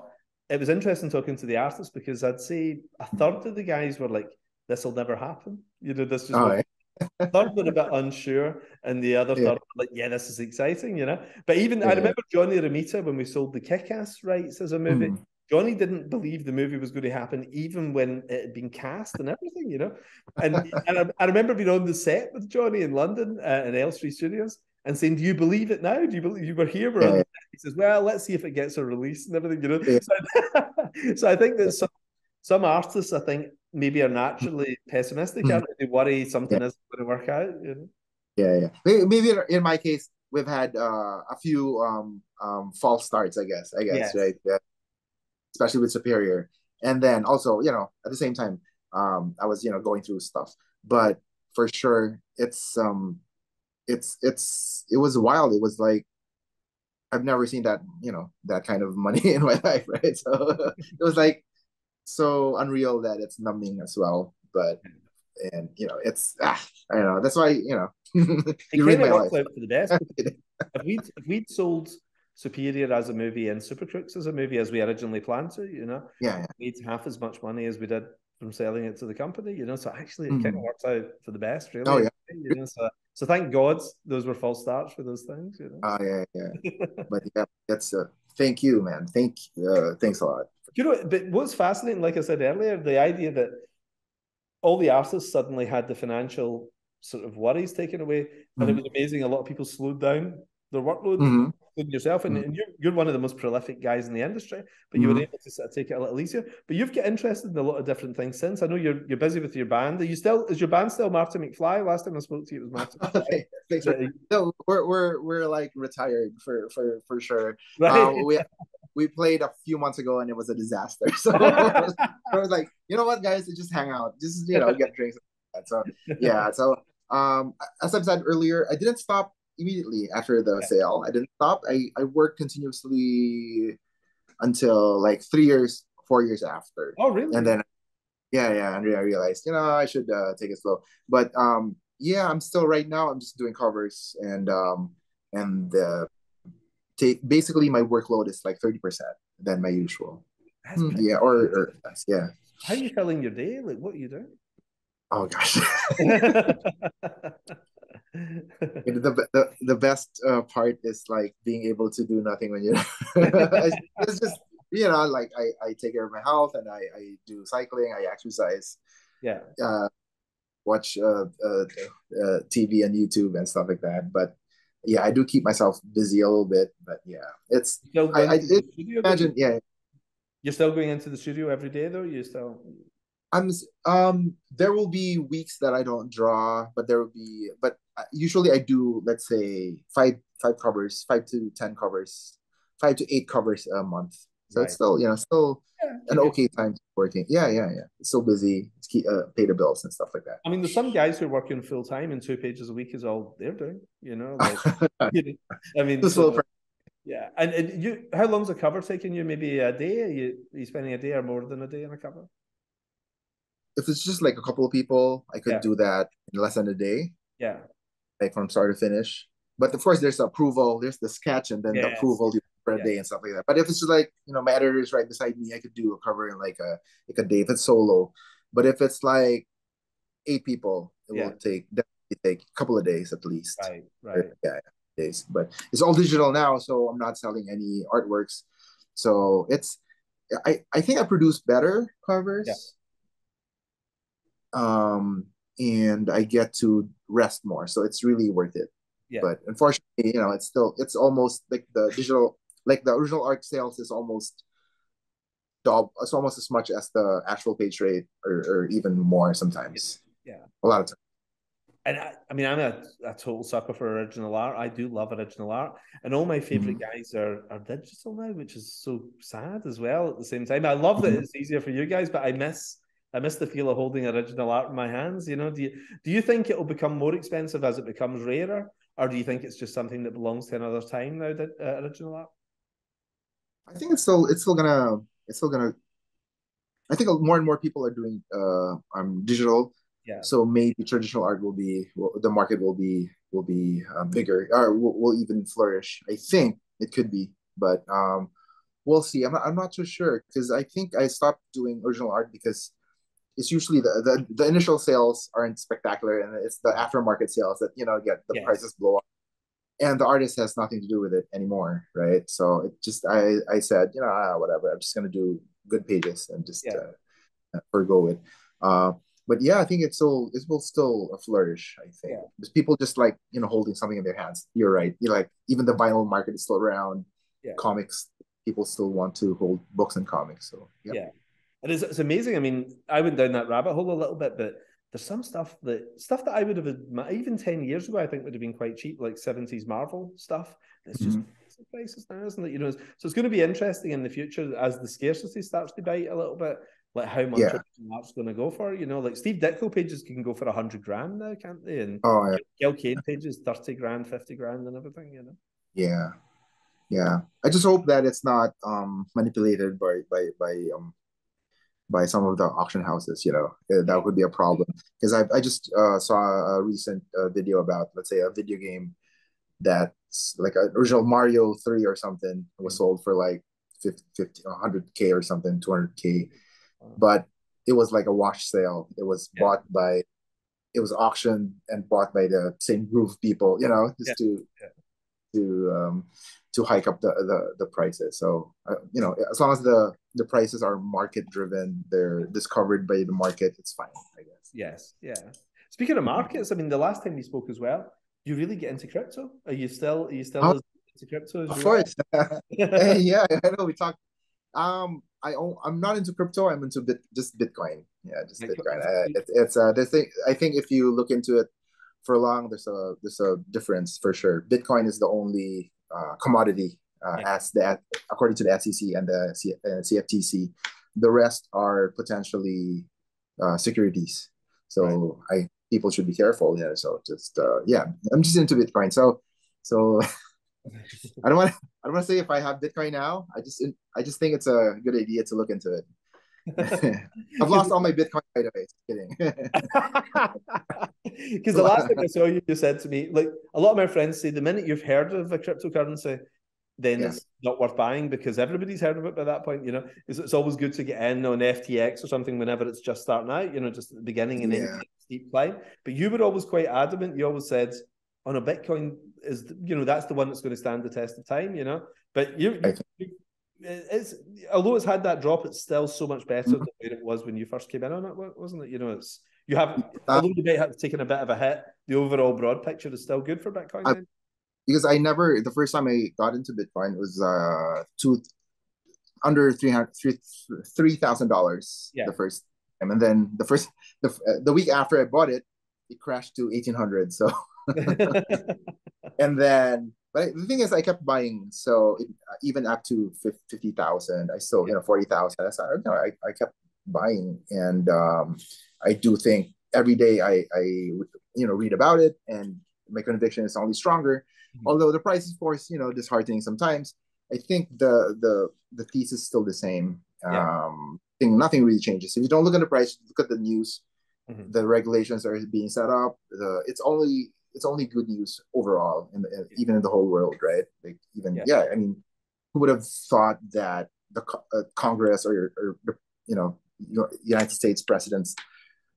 it was interesting talking to the artists because I'd say a third of the guys were like, "This will never happen." You know, this just. Oh, yeah. Third were a bit unsure, and the other yeah. third like, "Yeah, this is exciting," you know. But even yeah. I remember Johnny Romita when we sold the Kick-Ass rights as a movie. Mm. Johnny didn't believe the movie was going to happen, even when it had been cast and everything, you know. And and I, I, remember being on the set with Johnny in London uh, in Elstree Studios and saying, "Do you believe it now? Do you believe you were here?" We're yeah. He says, "Well, let's see if it gets a release and everything," you know. Yeah. So, <laughs> so, I think that some some artists, I think, maybe are naturally pessimistic and they worry something yeah. isn't going to work out. You know? Yeah, yeah. Maybe in my case, we've had uh, a few um, um, false starts. I guess. I guess yes. right. Yeah especially with Superior. And then also, you know, at the same time, um, I was, you know, going through stuff. But for sure, it's um it's it's it was wild. It was like I've never seen that, you know, that kind of money <laughs> in my life, right? So <laughs> it was like so unreal that it's numbing as well. But and you know, it's ah, I don't know. That's why, you know, <laughs> you read my life. for the best. <laughs> if we if we'd sold Superior as a movie and Super Crooks as a movie as we originally planned to, you know. Yeah. yeah. Made half as much money as we did from selling it to the company, you know. So actually it mm-hmm. kind of works out for the best, really. Oh yeah. <laughs> You know, so so thank God those were false starts for those things, you know. Oh yeah, yeah. but yeah, that's uh thank you, man. Thank uh thanks a lot. You know, but what's fascinating, like I said earlier, the idea that all the artists suddenly had the financial sort of worries taken away. Mm-hmm. And it mm-hmm. was amazing. A lot of people slowed down their workload, mm-hmm. including yourself. And, mm-hmm. and, you're, you're one of the most prolific guys in the industry, but you mm-hmm. were able to sort of take it a little easier. But you've got interested in a lot of different things since. I know you're you're busy with your band. Are you still is your band still Martin McFly? Last time I spoke to you, it was Martin. <laughs> Thanks. no, we're we're we're like retired for for for sure. <laughs> Right. Um, we we played a few months ago and it was a disaster. <laughs> So I, was, I like, you know what, guys, just hang out, just you know, get drinks. So <laughs> yeah, so um, as I've said earlier, I didn't stop immediately after the yeah. sale. I didn't stop. I, I worked continuously until like three years, four years after. Oh, really? And then, yeah, yeah. And I realized, you know, I should uh, take it slow. But um, yeah, I'm still right now. I'm just doing covers and um, and uh, take basically my workload is like thirty percent than my usual. Yeah, or, or yeah. How are you filling your day? Like, what are you doing? Oh gosh. <laughs> the, the the best uh, part is like being able to do nothing when you're <laughs> it's just you know like I, I take care of my health and I, I do cycling I exercise yeah uh, watch uh, uh, uh, TV and YouTube and stuff like that but yeah I do keep myself busy a little bit but yeah it's I, I did imagine yeah. You're still going into the studio every day though? You still I'm um there will be weeks that I don't draw, but there will be but usually I do let's say five five covers, five to ten covers, five to eight covers a month. So right. it's still you know still yeah, an okay time working. Yeah, yeah, yeah. It's still busy. It's keep, uh, pay the bills and stuff like that. I mean, there's some guys who are working full time and two pages a week is all they're doing. You know, like, <laughs> you know I mean, so, yeah. And, and you, how long's a cover taking you? Maybe a day? Are you, are you spending a day or more than a day on a cover? if it's just like a couple of people, I could yeah. do that in less than a day. Yeah. Like from start to finish. But of course, there's approval, there's the sketch, and then yes. the approval for a yeah. day and stuff like that. But if it's just like you know, my editor is right beside me, I could do a cover in like a like a day if solo. But if it's like eight people, it yeah. will take definitely take a couple of days at least. Right. Right. Yeah. Days. But it's all digital now, so I'm not selling any artworks. So it's I I think I produce better covers. Yeah um, and I get to rest more. So it's really worth it. Yeah. But unfortunately, you know, it's still it's almost like the digital, like the original art sales is almost double. It's almost as much as the actual page rate, or, or even more sometimes. Yeah. A lot of times. And I, I mean, I'm a, a total sucker for original art. I do love original art, and all my favorite mm-hmm. guys are are digital now, which is so sad as well. At the same time, I love that mm-hmm. it's easier for you guys, but I miss I miss the feel of holding original art in my hands. You know, do you do you think it will become more expensive as it becomes rarer, or do you think it's just something that belongs to another time now? That uh, original art. I think it's still it's still gonna it's still gonna. I think more and more people are doing uh um digital. Yeah. So maybe traditional art will be the market will be will be uh, bigger or will, will, even flourish. I think it could be, but um, we'll see. I'm not, I'm not too sure because I think I stopped doing original art because it's usually the, the the initial sales aren't spectacular and it's the aftermarket sales that you know get the yes. prices blow up and the artist has nothing to do with it anymore right so it just i i said you know ah, whatever i'm just gonna do good pages and just yeah. uh, forgo it uh but yeah i think it's still it will still flourish i think yeah. because people just like you know holding something in their hands you're right you like even the vinyl market is still around yeah. comics people still want to hold books and comics so yeah, yeah. It is it's amazing. I mean, I went down that rabbit hole a little bit, but there's some stuff that stuff that I would have even ten years ago I think would have been quite cheap, like seventies Marvel stuff. It's just mm-hmm. prices now, isn't it? You know, so it's going to be interesting in the future as the scarcity starts to bite a little bit. Like how much yeah. art's going to go for? You know, like Steve Ditko pages can go for a hundred grand now, can't they? And oh yeah, Gil Kane pages thirty grand, fifty grand, and everything. You know. Yeah, yeah. I just hope that it's not um manipulated by by by um by some of the auction houses you know eh, that would be a problem because I, I just uh, saw a recent uh, video about let's say a video game that's like an original mario 3 or something was sold for like 50, 50 100k or something 200k but it was like a wash sale it was yeah. bought by it was auctioned and bought by the same group of people you know just yeah. to yeah. to um to hike up the the, the prices. So uh, you know, as long as the the prices are market driven, they're discovered by the market. It's fine, I guess. Yes, yeah. Speaking of markets, I mean, the last time we spoke as well, you really get into crypto? Are you still are you still oh, into crypto? of course. <laughs> yeah, I know we talked. Um, I I'm not into crypto. I'm into bit just Bitcoin. Yeah, just Bitcoin. Uh, it, it's uh, the thing. I think if you look into it for long, there's a there's a difference for sure. Bitcoin is the only uh, commodity uh, yeah. as that according to the SEC and the C- uh, CFTC. The rest are potentially uh, securities. So right. I people should be careful. Yeah. So just uh, yeah, I'm just into Bitcoin. So so <laughs> I don't want I don't want to say if I have Bitcoin now. I just I just think it's a good idea to look into it. I've lost all my Bitcoin right away. Kidding. <laughs> Because the last time I saw you, you said to me, like a lot of my friends say, the minute you've heard of a cryptocurrency, then yeah. it's not worth buying because everybody's heard of it by that point. You know, it's, it's always good to get in on FTX or something whenever it's just starting out. You know, just at the beginning and then steep climb. But you were always quite adamant. You always said, "On oh, a Bitcoin is you know that's the one that's going to stand the test of time." You know, but you, you it's although it's had that drop, it's still so much better mm-hmm. than it was when you first came in on it, wasn't it? You know, it's you have although you may have taken a bit of a hit, the overall broad picture is still good for Bitcoin. I, because I never the first time I got into Bitcoin it was uh two under three hundred three thousand dollars the first time, and then the first the the week after I bought it, it crashed to eighteen hundred. So, <laughs> <laughs> and then but the thing is, I kept buying. So it, uh, even up to fifty thousand, I still, you know, forty thousand. You know, I, I kept buying, and um, I do think every day I, I, you know, read about it, and my conviction is only stronger. Mm-hmm. Although the price is, of course, you know, disheartening sometimes. I think the the the thesis is still the same. Yeah. Um, I think nothing really changes. If you don't look at the price, look at the news. Mm-hmm. The regulations are being set up. The it's only it's only good news overall, in, the, even in the whole world, right? Like even yeah, yeah I mean, who would have thought that the uh, Congress or, or you know United States presidents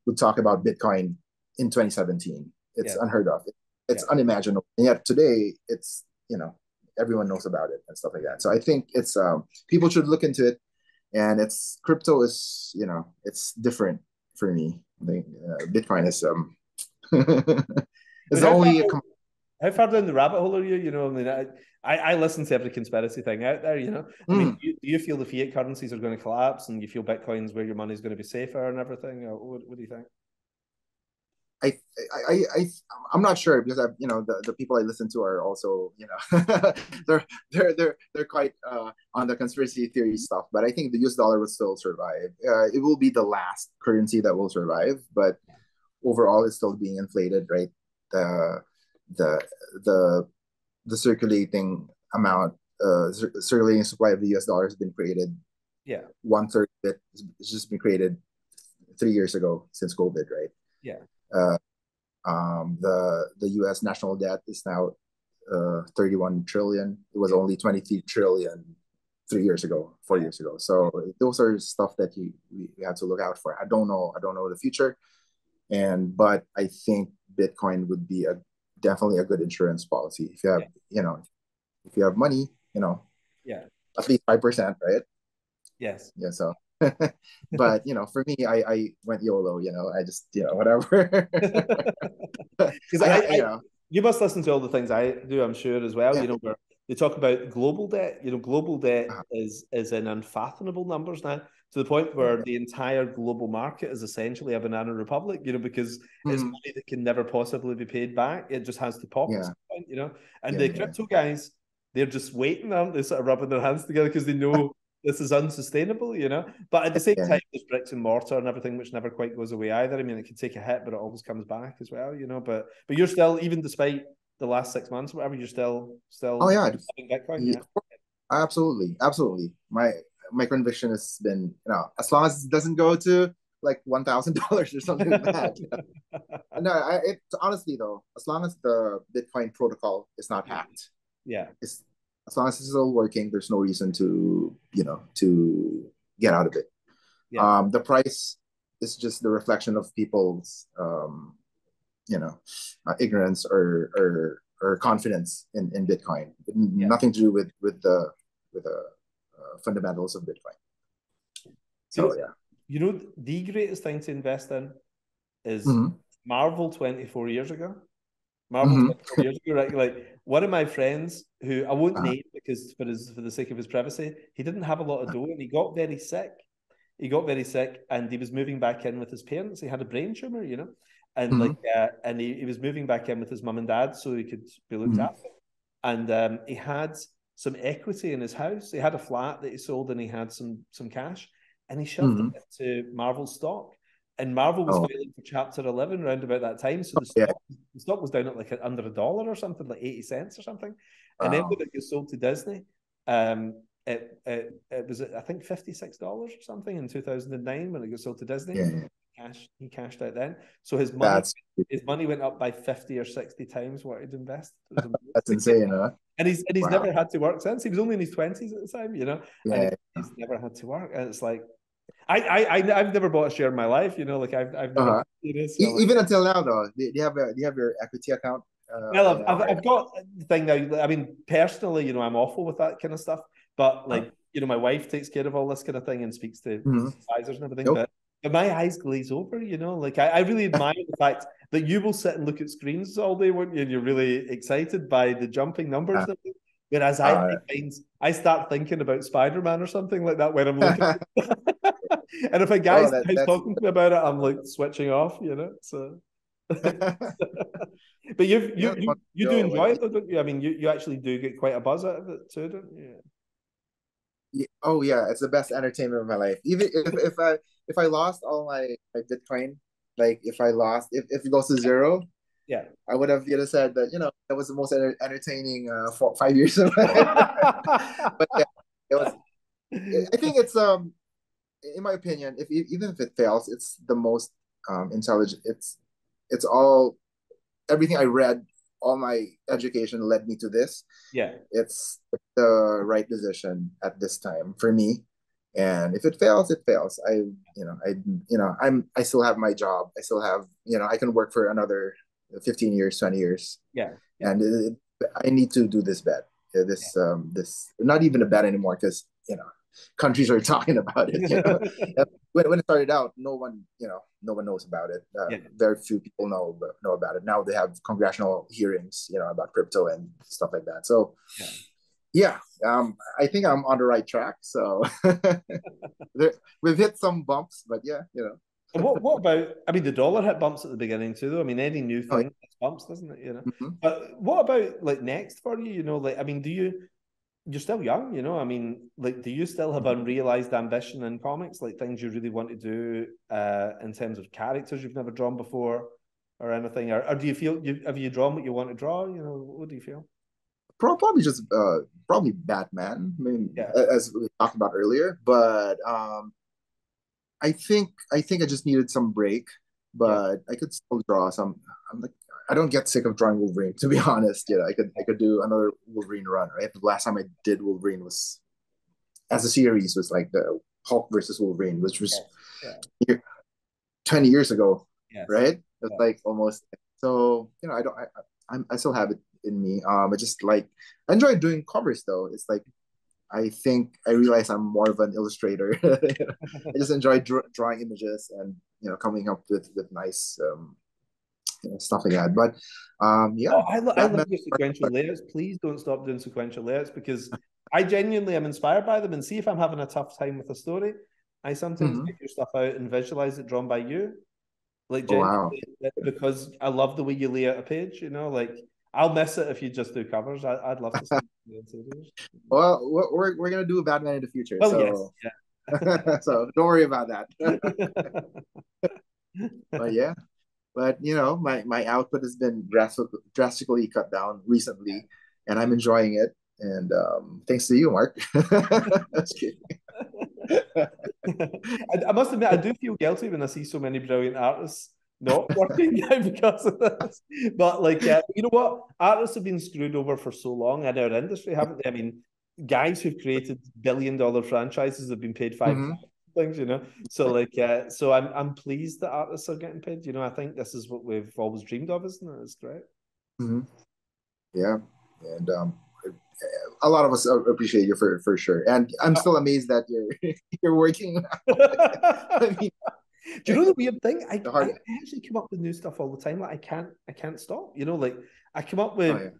would talk about Bitcoin in 2017? It's yeah. unheard of. It's yeah. unimaginable. And yet today, it's you know everyone knows about it and stuff like that. So I think it's um, people should look into it. And it's crypto is you know it's different for me. I think uh, Bitcoin is um <laughs> It's only far, how far down the rabbit hole are you? You know, I mean, I, I, I listen to every conspiracy thing out there. You know, I mean, mm. do, you, do you, feel the fiat currencies are going to collapse, and you feel Bitcoin's where your money is going to be safer and everything? What, what do you think? I, I, I, I'm not sure because I, you know, the, the people I listen to are also, you know, <laughs> they're, they're, they're, they're quite uh, on the conspiracy theory stuff. But I think the U.S. dollar will still survive. Uh, it will be the last currency that will survive, but overall, it's still being inflated, right? The the the the circulating amount uh circulating supply of the US dollar has been created yeah one third of it has just been created three years ago since COVID right yeah uh Um, the the U.S. national debt is now uh, 31 trillion. It was only 23 trillion three years ago, four years ago. So those are stuff that you we, we have to look out for. I don't know. I don't know the future, and but I think Bitcoin would be a definitely a good insurance policy if you have yeah. you know if you have money you know yeah at least five percent right yes yeah so <laughs> but you know for me I I went YOLO you know I just you know whatever because I, I, I, you know you must listen to all the things I do I'm sure as well yeah. you know where they talk about global debt. You know, global debt uh-huh. is is in unfathomable numbers now to the point where the entire global market is essentially a banana republic. You know, because mm-hmm. it's money that can never possibly be paid back. It just has to pop. Yeah. Point, you know, and yeah, the crypto guys, they're just waiting, aren't they? Sort of rubbing their hands together because they know. <laughs> this is unsustainable, you know. But at the same time, there's bricks and mortar and everything, which never quite goes away either. I mean, it can take a hit, but it always comes back as well, you know. But but you're still, even despite the last six months, whatever, you're still still. Oh yeah, Bitcoin. Yeah. Absolutely, absolutely. My my conviction has been, you know, as long as it doesn't go to like one thousand <laughs> dollars or something like that. You <laughs> know? no, I, it honestly though, as long as the Bitcoin protocol is not hacked, yeah, it's as long as it's still working, there's no reason to you know to get out of it. Yeah. Um, the price is just the reflection of people's um, you know uh, ignorance or or or confidence in in Bitcoin. Yeah. Nothing to do with with the with the fundamentals of Bitcoin. So you know, yeah, you know the greatest thing to invest in is mm-hmm. Marvel twenty four years ago. Marvel mm-hmm. 24 years ago, right? Like one of my friends who I won't uh-huh. name because for his for the sake of his privacy, he didn't have a lot of dough and he got very sick. He got very sick and he was moving back in with his parents. He had a brain tumor, you know and mm-hmm. like uh, and he, he was moving back in with his mum and dad so he could be looked mm-hmm. after and um, he had some equity in his house he had a flat that he sold and he had some some cash and he shoved mm-hmm. it into marvel stock and marvel was oh. filing for chapter 11 around about that time so the stock, yeah. the stock was down at like under a dollar or something like 80 cents or something and then when it got sold to disney um, it, it, it was I think fifty six dollars or something in two thousand and nine when it got sold to Disney. Yeah cash he cashed out then. So his money That's... his money went up by fifty or sixty times what he'd invested. <laughs> That's insane, huh? And he's and he's wow. never had to work since. He was only in his twenties at the time, you know. Yeah, he's never had to work. And it's like I, I, I, have never bought a share in my life, you know. Like I've, I've never. Uh-huh. so Even like, until now, though, do you have a, do you have your equity account? Uh, well, I've, I've, I've, got the thing now. I mean, personally, you know, I'm awful with that kind of stuff. But like, uh-huh. you know, my wife takes care of all this kind of thing and speaks to mm-hmm. advisors and everything. Nope. But my eyes glaze over, you know. Like I, I really admire the fact that you will sit and look at screens all day, won't you? And you're really excited by the jumping numbers. Uh, Whereas I uh, find I start thinking about Spider Man or something like that when I'm looking. <laughs> <laughs> and if a guy's, oh, that, talking to me about it, I'm like switching off, you know. So, <laughs> but you you you, you do enjoy it, though, don't you? I mean, you, you actually do get quite a buzz out of it too, don't you? Yeah. Oh yeah, it's the best entertainment of my life. Even if, <laughs> if I if I lost all my, my Bitcoin, like if I lost, if, if it goes to zero, yeah, I would have you know said that you know that was the most entertaining uh four, five years of <laughs> but yeah, it was. I think it's um, in my opinion, if even if it fails, it's the most um intelligent. It's it's all everything I read, all my education led me to this. Yeah, it's the right decision at this time for me. And if it fails it fails. I you know i you know i'm i still have my job. I still have you know i can work for another 15 years 20 years. Yeah, and it, i need to do this bet. This yeah. um this not even a bet anymore because you know countries are <laughs> talking about it you know? <laughs> when, when it started out no one you know no one knows about it uh, yeah. very few people know know about it now they have congressional hearings you know about crypto and stuff like that so yeah yeah, um, I think I'm on the right track. So <laughs> we've hit some bumps, but yeah, you know. and what what about? I mean, the dollar hit bumps at the beginning too, though. I mean, any new thing oh, yeah. bumps, doesn't it? You know. Mm-hmm. But what about like next for you? You know, like I mean, do you? You're still young, you know. I mean, like, do you still have unrealized ambition in comics, like things you really want to do uh, in terms of characters you've never drawn before, or anything? Or, or do you feel you have you drawn what you want to draw? You know, what do you feel? probably just uh probably Batman. I mean, yeah. as we talked about earlier, but um, I think I think I just needed some break but I could still draw some. I'm like, I don't get sick of drawing Wolverine, to be <laughs> honest. Yeah, I could I could do another Wolverine run. Right, the last time I did Wolverine was as a series was like the Hulk versus Wolverine, which was Yeah. twenty years ago, Yes. right? It's Yeah. like almost. So you know, I don't. I, I I still have it in me. Um, I just like I enjoy doing covers though. It's like I think I realize I'm more of an illustrator. <laughs> I just enjoy dr- drawing images and you know coming up with with nice um you know, stuff like that. But um yeah, Oh, I, lo- I love your sequential layouts. Please don't stop doing sequential layouts because I genuinely am inspired by them. And see if I'm having a tough time with a story, I sometimes Mhm. get your stuff out and visualize it drawn by you. Like Oh, wow. because I love the way you lay out a page. You know, like I'll miss it if you just do covers. I, I'd love to see <laughs> well we're we're, gonna do a Batman in the future. Well, so yes, yeah. <laughs> so don't worry about that. <laughs> but yeah. But you know, my my output has been drastic, drastically cut down recently, and I'm enjoying it. And um, thanks to you, Mark. <laughs> <laughs> I, I must admit, I do feel guilty when I see so many brilliant artists not <laughs> working now because of this. But like, uh, you know what? Artists have been screwed over for so long in our industry, haven't they? I mean, guys who've created billion-dollar franchises have been paid 5 Mhm. Things, you know. So like, uh, so I'm I'm pleased that artists are getting paid. You know, I think this is what we've always dreamed of, isn't it? It's great. Mhm. Yeah, and um, a lot of us appreciate you for for sure. And I'm still amazed that you're <laughs> you're working. <laughs> I <laughs> mean, Do you know the weird thing? I, I actually come up with new stuff all the time. Like I can't, I can't stop. You know, like I come up with oh, yeah.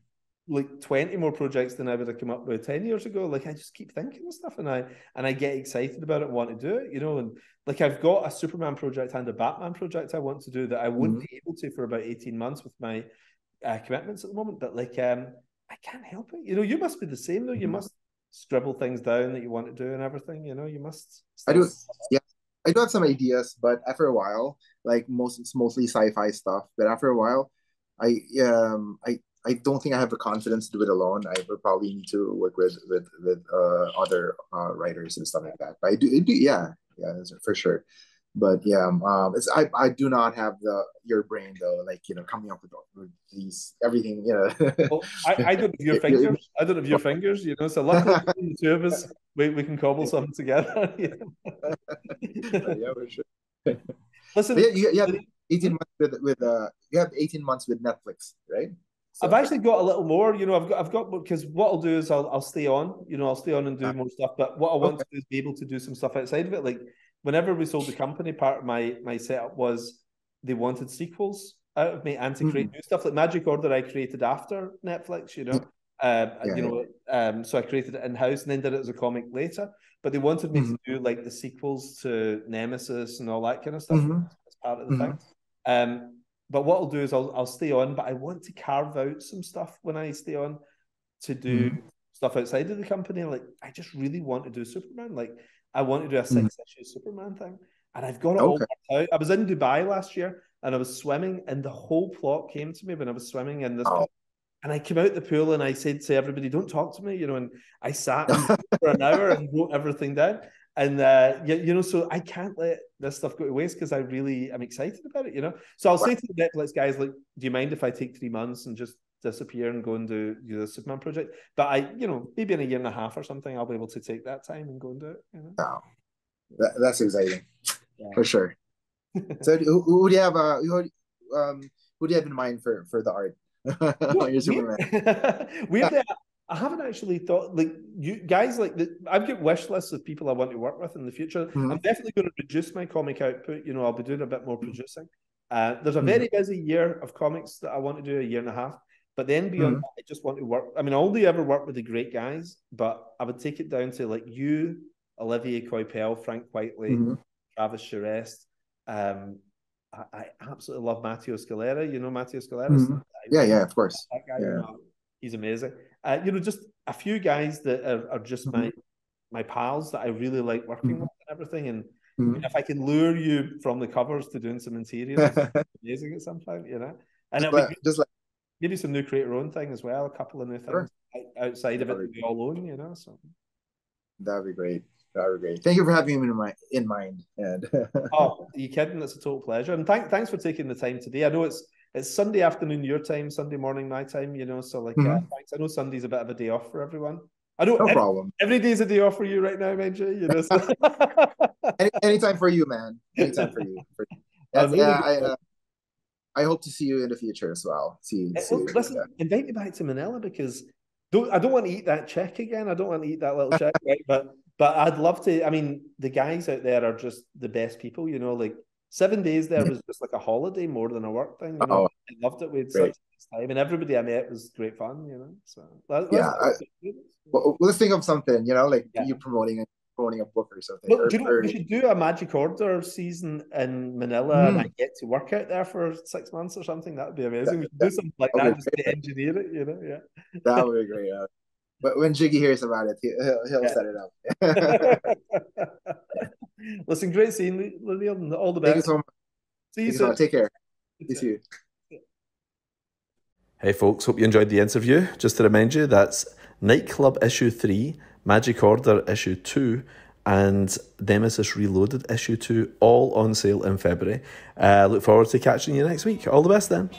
Like twenty more projects than I would have come up with ten years ago. Like I just keep thinking of stuff, and I and I get excited about it, and want to do it. You know, and like I've got a Superman project and a Batman project I want to do that I wouldn't be able to for about eighteen months with my uh, commitments at the moment. But like, um, I can't help it. You know, you must be the same though. You Mhm. must scribble things down that you want to do and everything. You know, you must. I do. Yeah, I do have some ideas, but after a while, like most, it's mostly sci-fi stuff. But after a while, I um I I don't think I have the confidence to do it alone. I would probably need to work with with with uh, other uh, writers and stuff like that. But I do, yeah, yeah, for sure. But yeah, um, it's I I do not have the your brain though, like you know, coming up with, with these everything, you know. <laughs> Well, I, I don't have your <laughs> fingers. I don't have your fingers, you know. So luckily, <laughs> the two of us, we, we can cobble something together. you know. yeah, for sure. Listen, yeah, you, you have eighteen months with with uh, you have eighteen months with Netflix, right? So- I've actually got a little more. You know, I've got I've got because what I'll do is I'll I'll stay on. You know, I'll stay on and do more stuff. But what I want to do is be able to do some stuff outside of it. Like whenever we sold the company, part of my my setup was they wanted sequels out of me and to create new stuff. Like Magic Order, I created after Netflix. You know, <laughs> uh, Yeah, you know, um, so I created it in house and then did it as a comic later. But they wanted me to do like the sequels to Nemesis and all that kind of stuff Mhm. as part of the thing. Um, but what I'll do is I'll I'll stay on, but I want to carve out some stuff when I stay on to do mm-hmm. stuff outside of the company. Like I just really want to do Superman. Like I want to do a mm-hmm. six issue Superman thing, and I've got it all worked out. I was in Dubai last year, and I was swimming, and the whole plot came to me when I was swimming in this. Oh. pool. And I came out the pool and I said to everybody, "Don't talk to me," you know. And I sat <laughs> for an hour and wrote everything down. And uh, you, you know, so I can't let this stuff go to waste because I really am excited about it, you know. So I'll say to the Netflix guys, like, do you mind if I take three months and just disappear and go and do, do the Superman project? But I, you know, maybe in a year and a half or something, I'll be able to take that time and go and do it. You know? Wow. That, that's exciting Yeah. for sure. <laughs> so who, who do you have uh who, um who do you have in mind for for the art <laughs> on your Superman? <laughs> Weirdly, I haven't actually thought like you guys like the, I've got wish lists of people I want to work with in the future. Mhm. I'm definitely going to reduce my comic output. You know, I'll be doing a bit more producing. Uh, there's a Mhm. very busy year of comics that I want to do a year and a half. But then beyond Mhm. that, I just want to work. I mean, I only ever work with the great guys, but I would take it down to like you, Olivier Coipel, Frank Quitely. Travis Charest. Um, I, I absolutely love Matteo Scalera. You know Matteo Scalera? Yeah, yeah, of course. That guy, you know, he's amazing. Uh, you know, just a few guys that are, are just my my pals that I really like working Mhm. with and everything. And Mhm. if I can lure you from the covers to doing some interiors, <laughs> amazing at some point, you know. And just, be like, just like maybe some new create your own thing as well, a couple of new things Sure. outside of it That'd that be we all own, you know. So that'd be great. that were great. Thank you for having me in mind. In mind. And <laughs> oh, are you kidding? It's a total pleasure. And thank, thanks for taking the time today. I know it's it's Sunday afternoon your time, Sunday morning my time. You know, so like, mm-hmm. uh, thanks. I know Sunday's a bit of a day off for everyone. I don't. No every, problem. Every day's a day off for you right now, Menja. You know. So. <laughs> Any, anytime for you, man. Anytime for you. For, <laughs> really yeah, I, uh, I hope to see you in the future as well. See, see well, listen, yeah. invite me back to Manila because don't I don't want to eat that check again. I don't want to eat that little <laughs> check, right? But but I'd love to. I mean, the guys out there are just the best people. You know, like seven days there was just like a holiday more than a work thing. You know? Oh, I loved it. We had such nice time, and everybody I met was great fun. You know, so that, yeah. I, well, let's think of something. You know, like yeah. you promoting promoting a book or something. Well, or, do you know, or... we should do a Magic Order season in Manila, mm. and I get to work out there for six months or something. That would be amazing. That, we should do something like that, just to engineer it. You know, yeah. That would be great. Yeah. But when Jiggy hears about it, he'll, he'll yeah. set it up. <laughs> Listen, great seeing you, Leinil. All the best. Thank you so much. See you soon. Take care. See you. Hey folks, hope you enjoyed the interview. Just to remind you, that's Nightclub issue 3, Magic Order issue 2, and Nemesis Reloaded issue 2, all on sale in February. Uh, look forward to catching you next week. All the best then.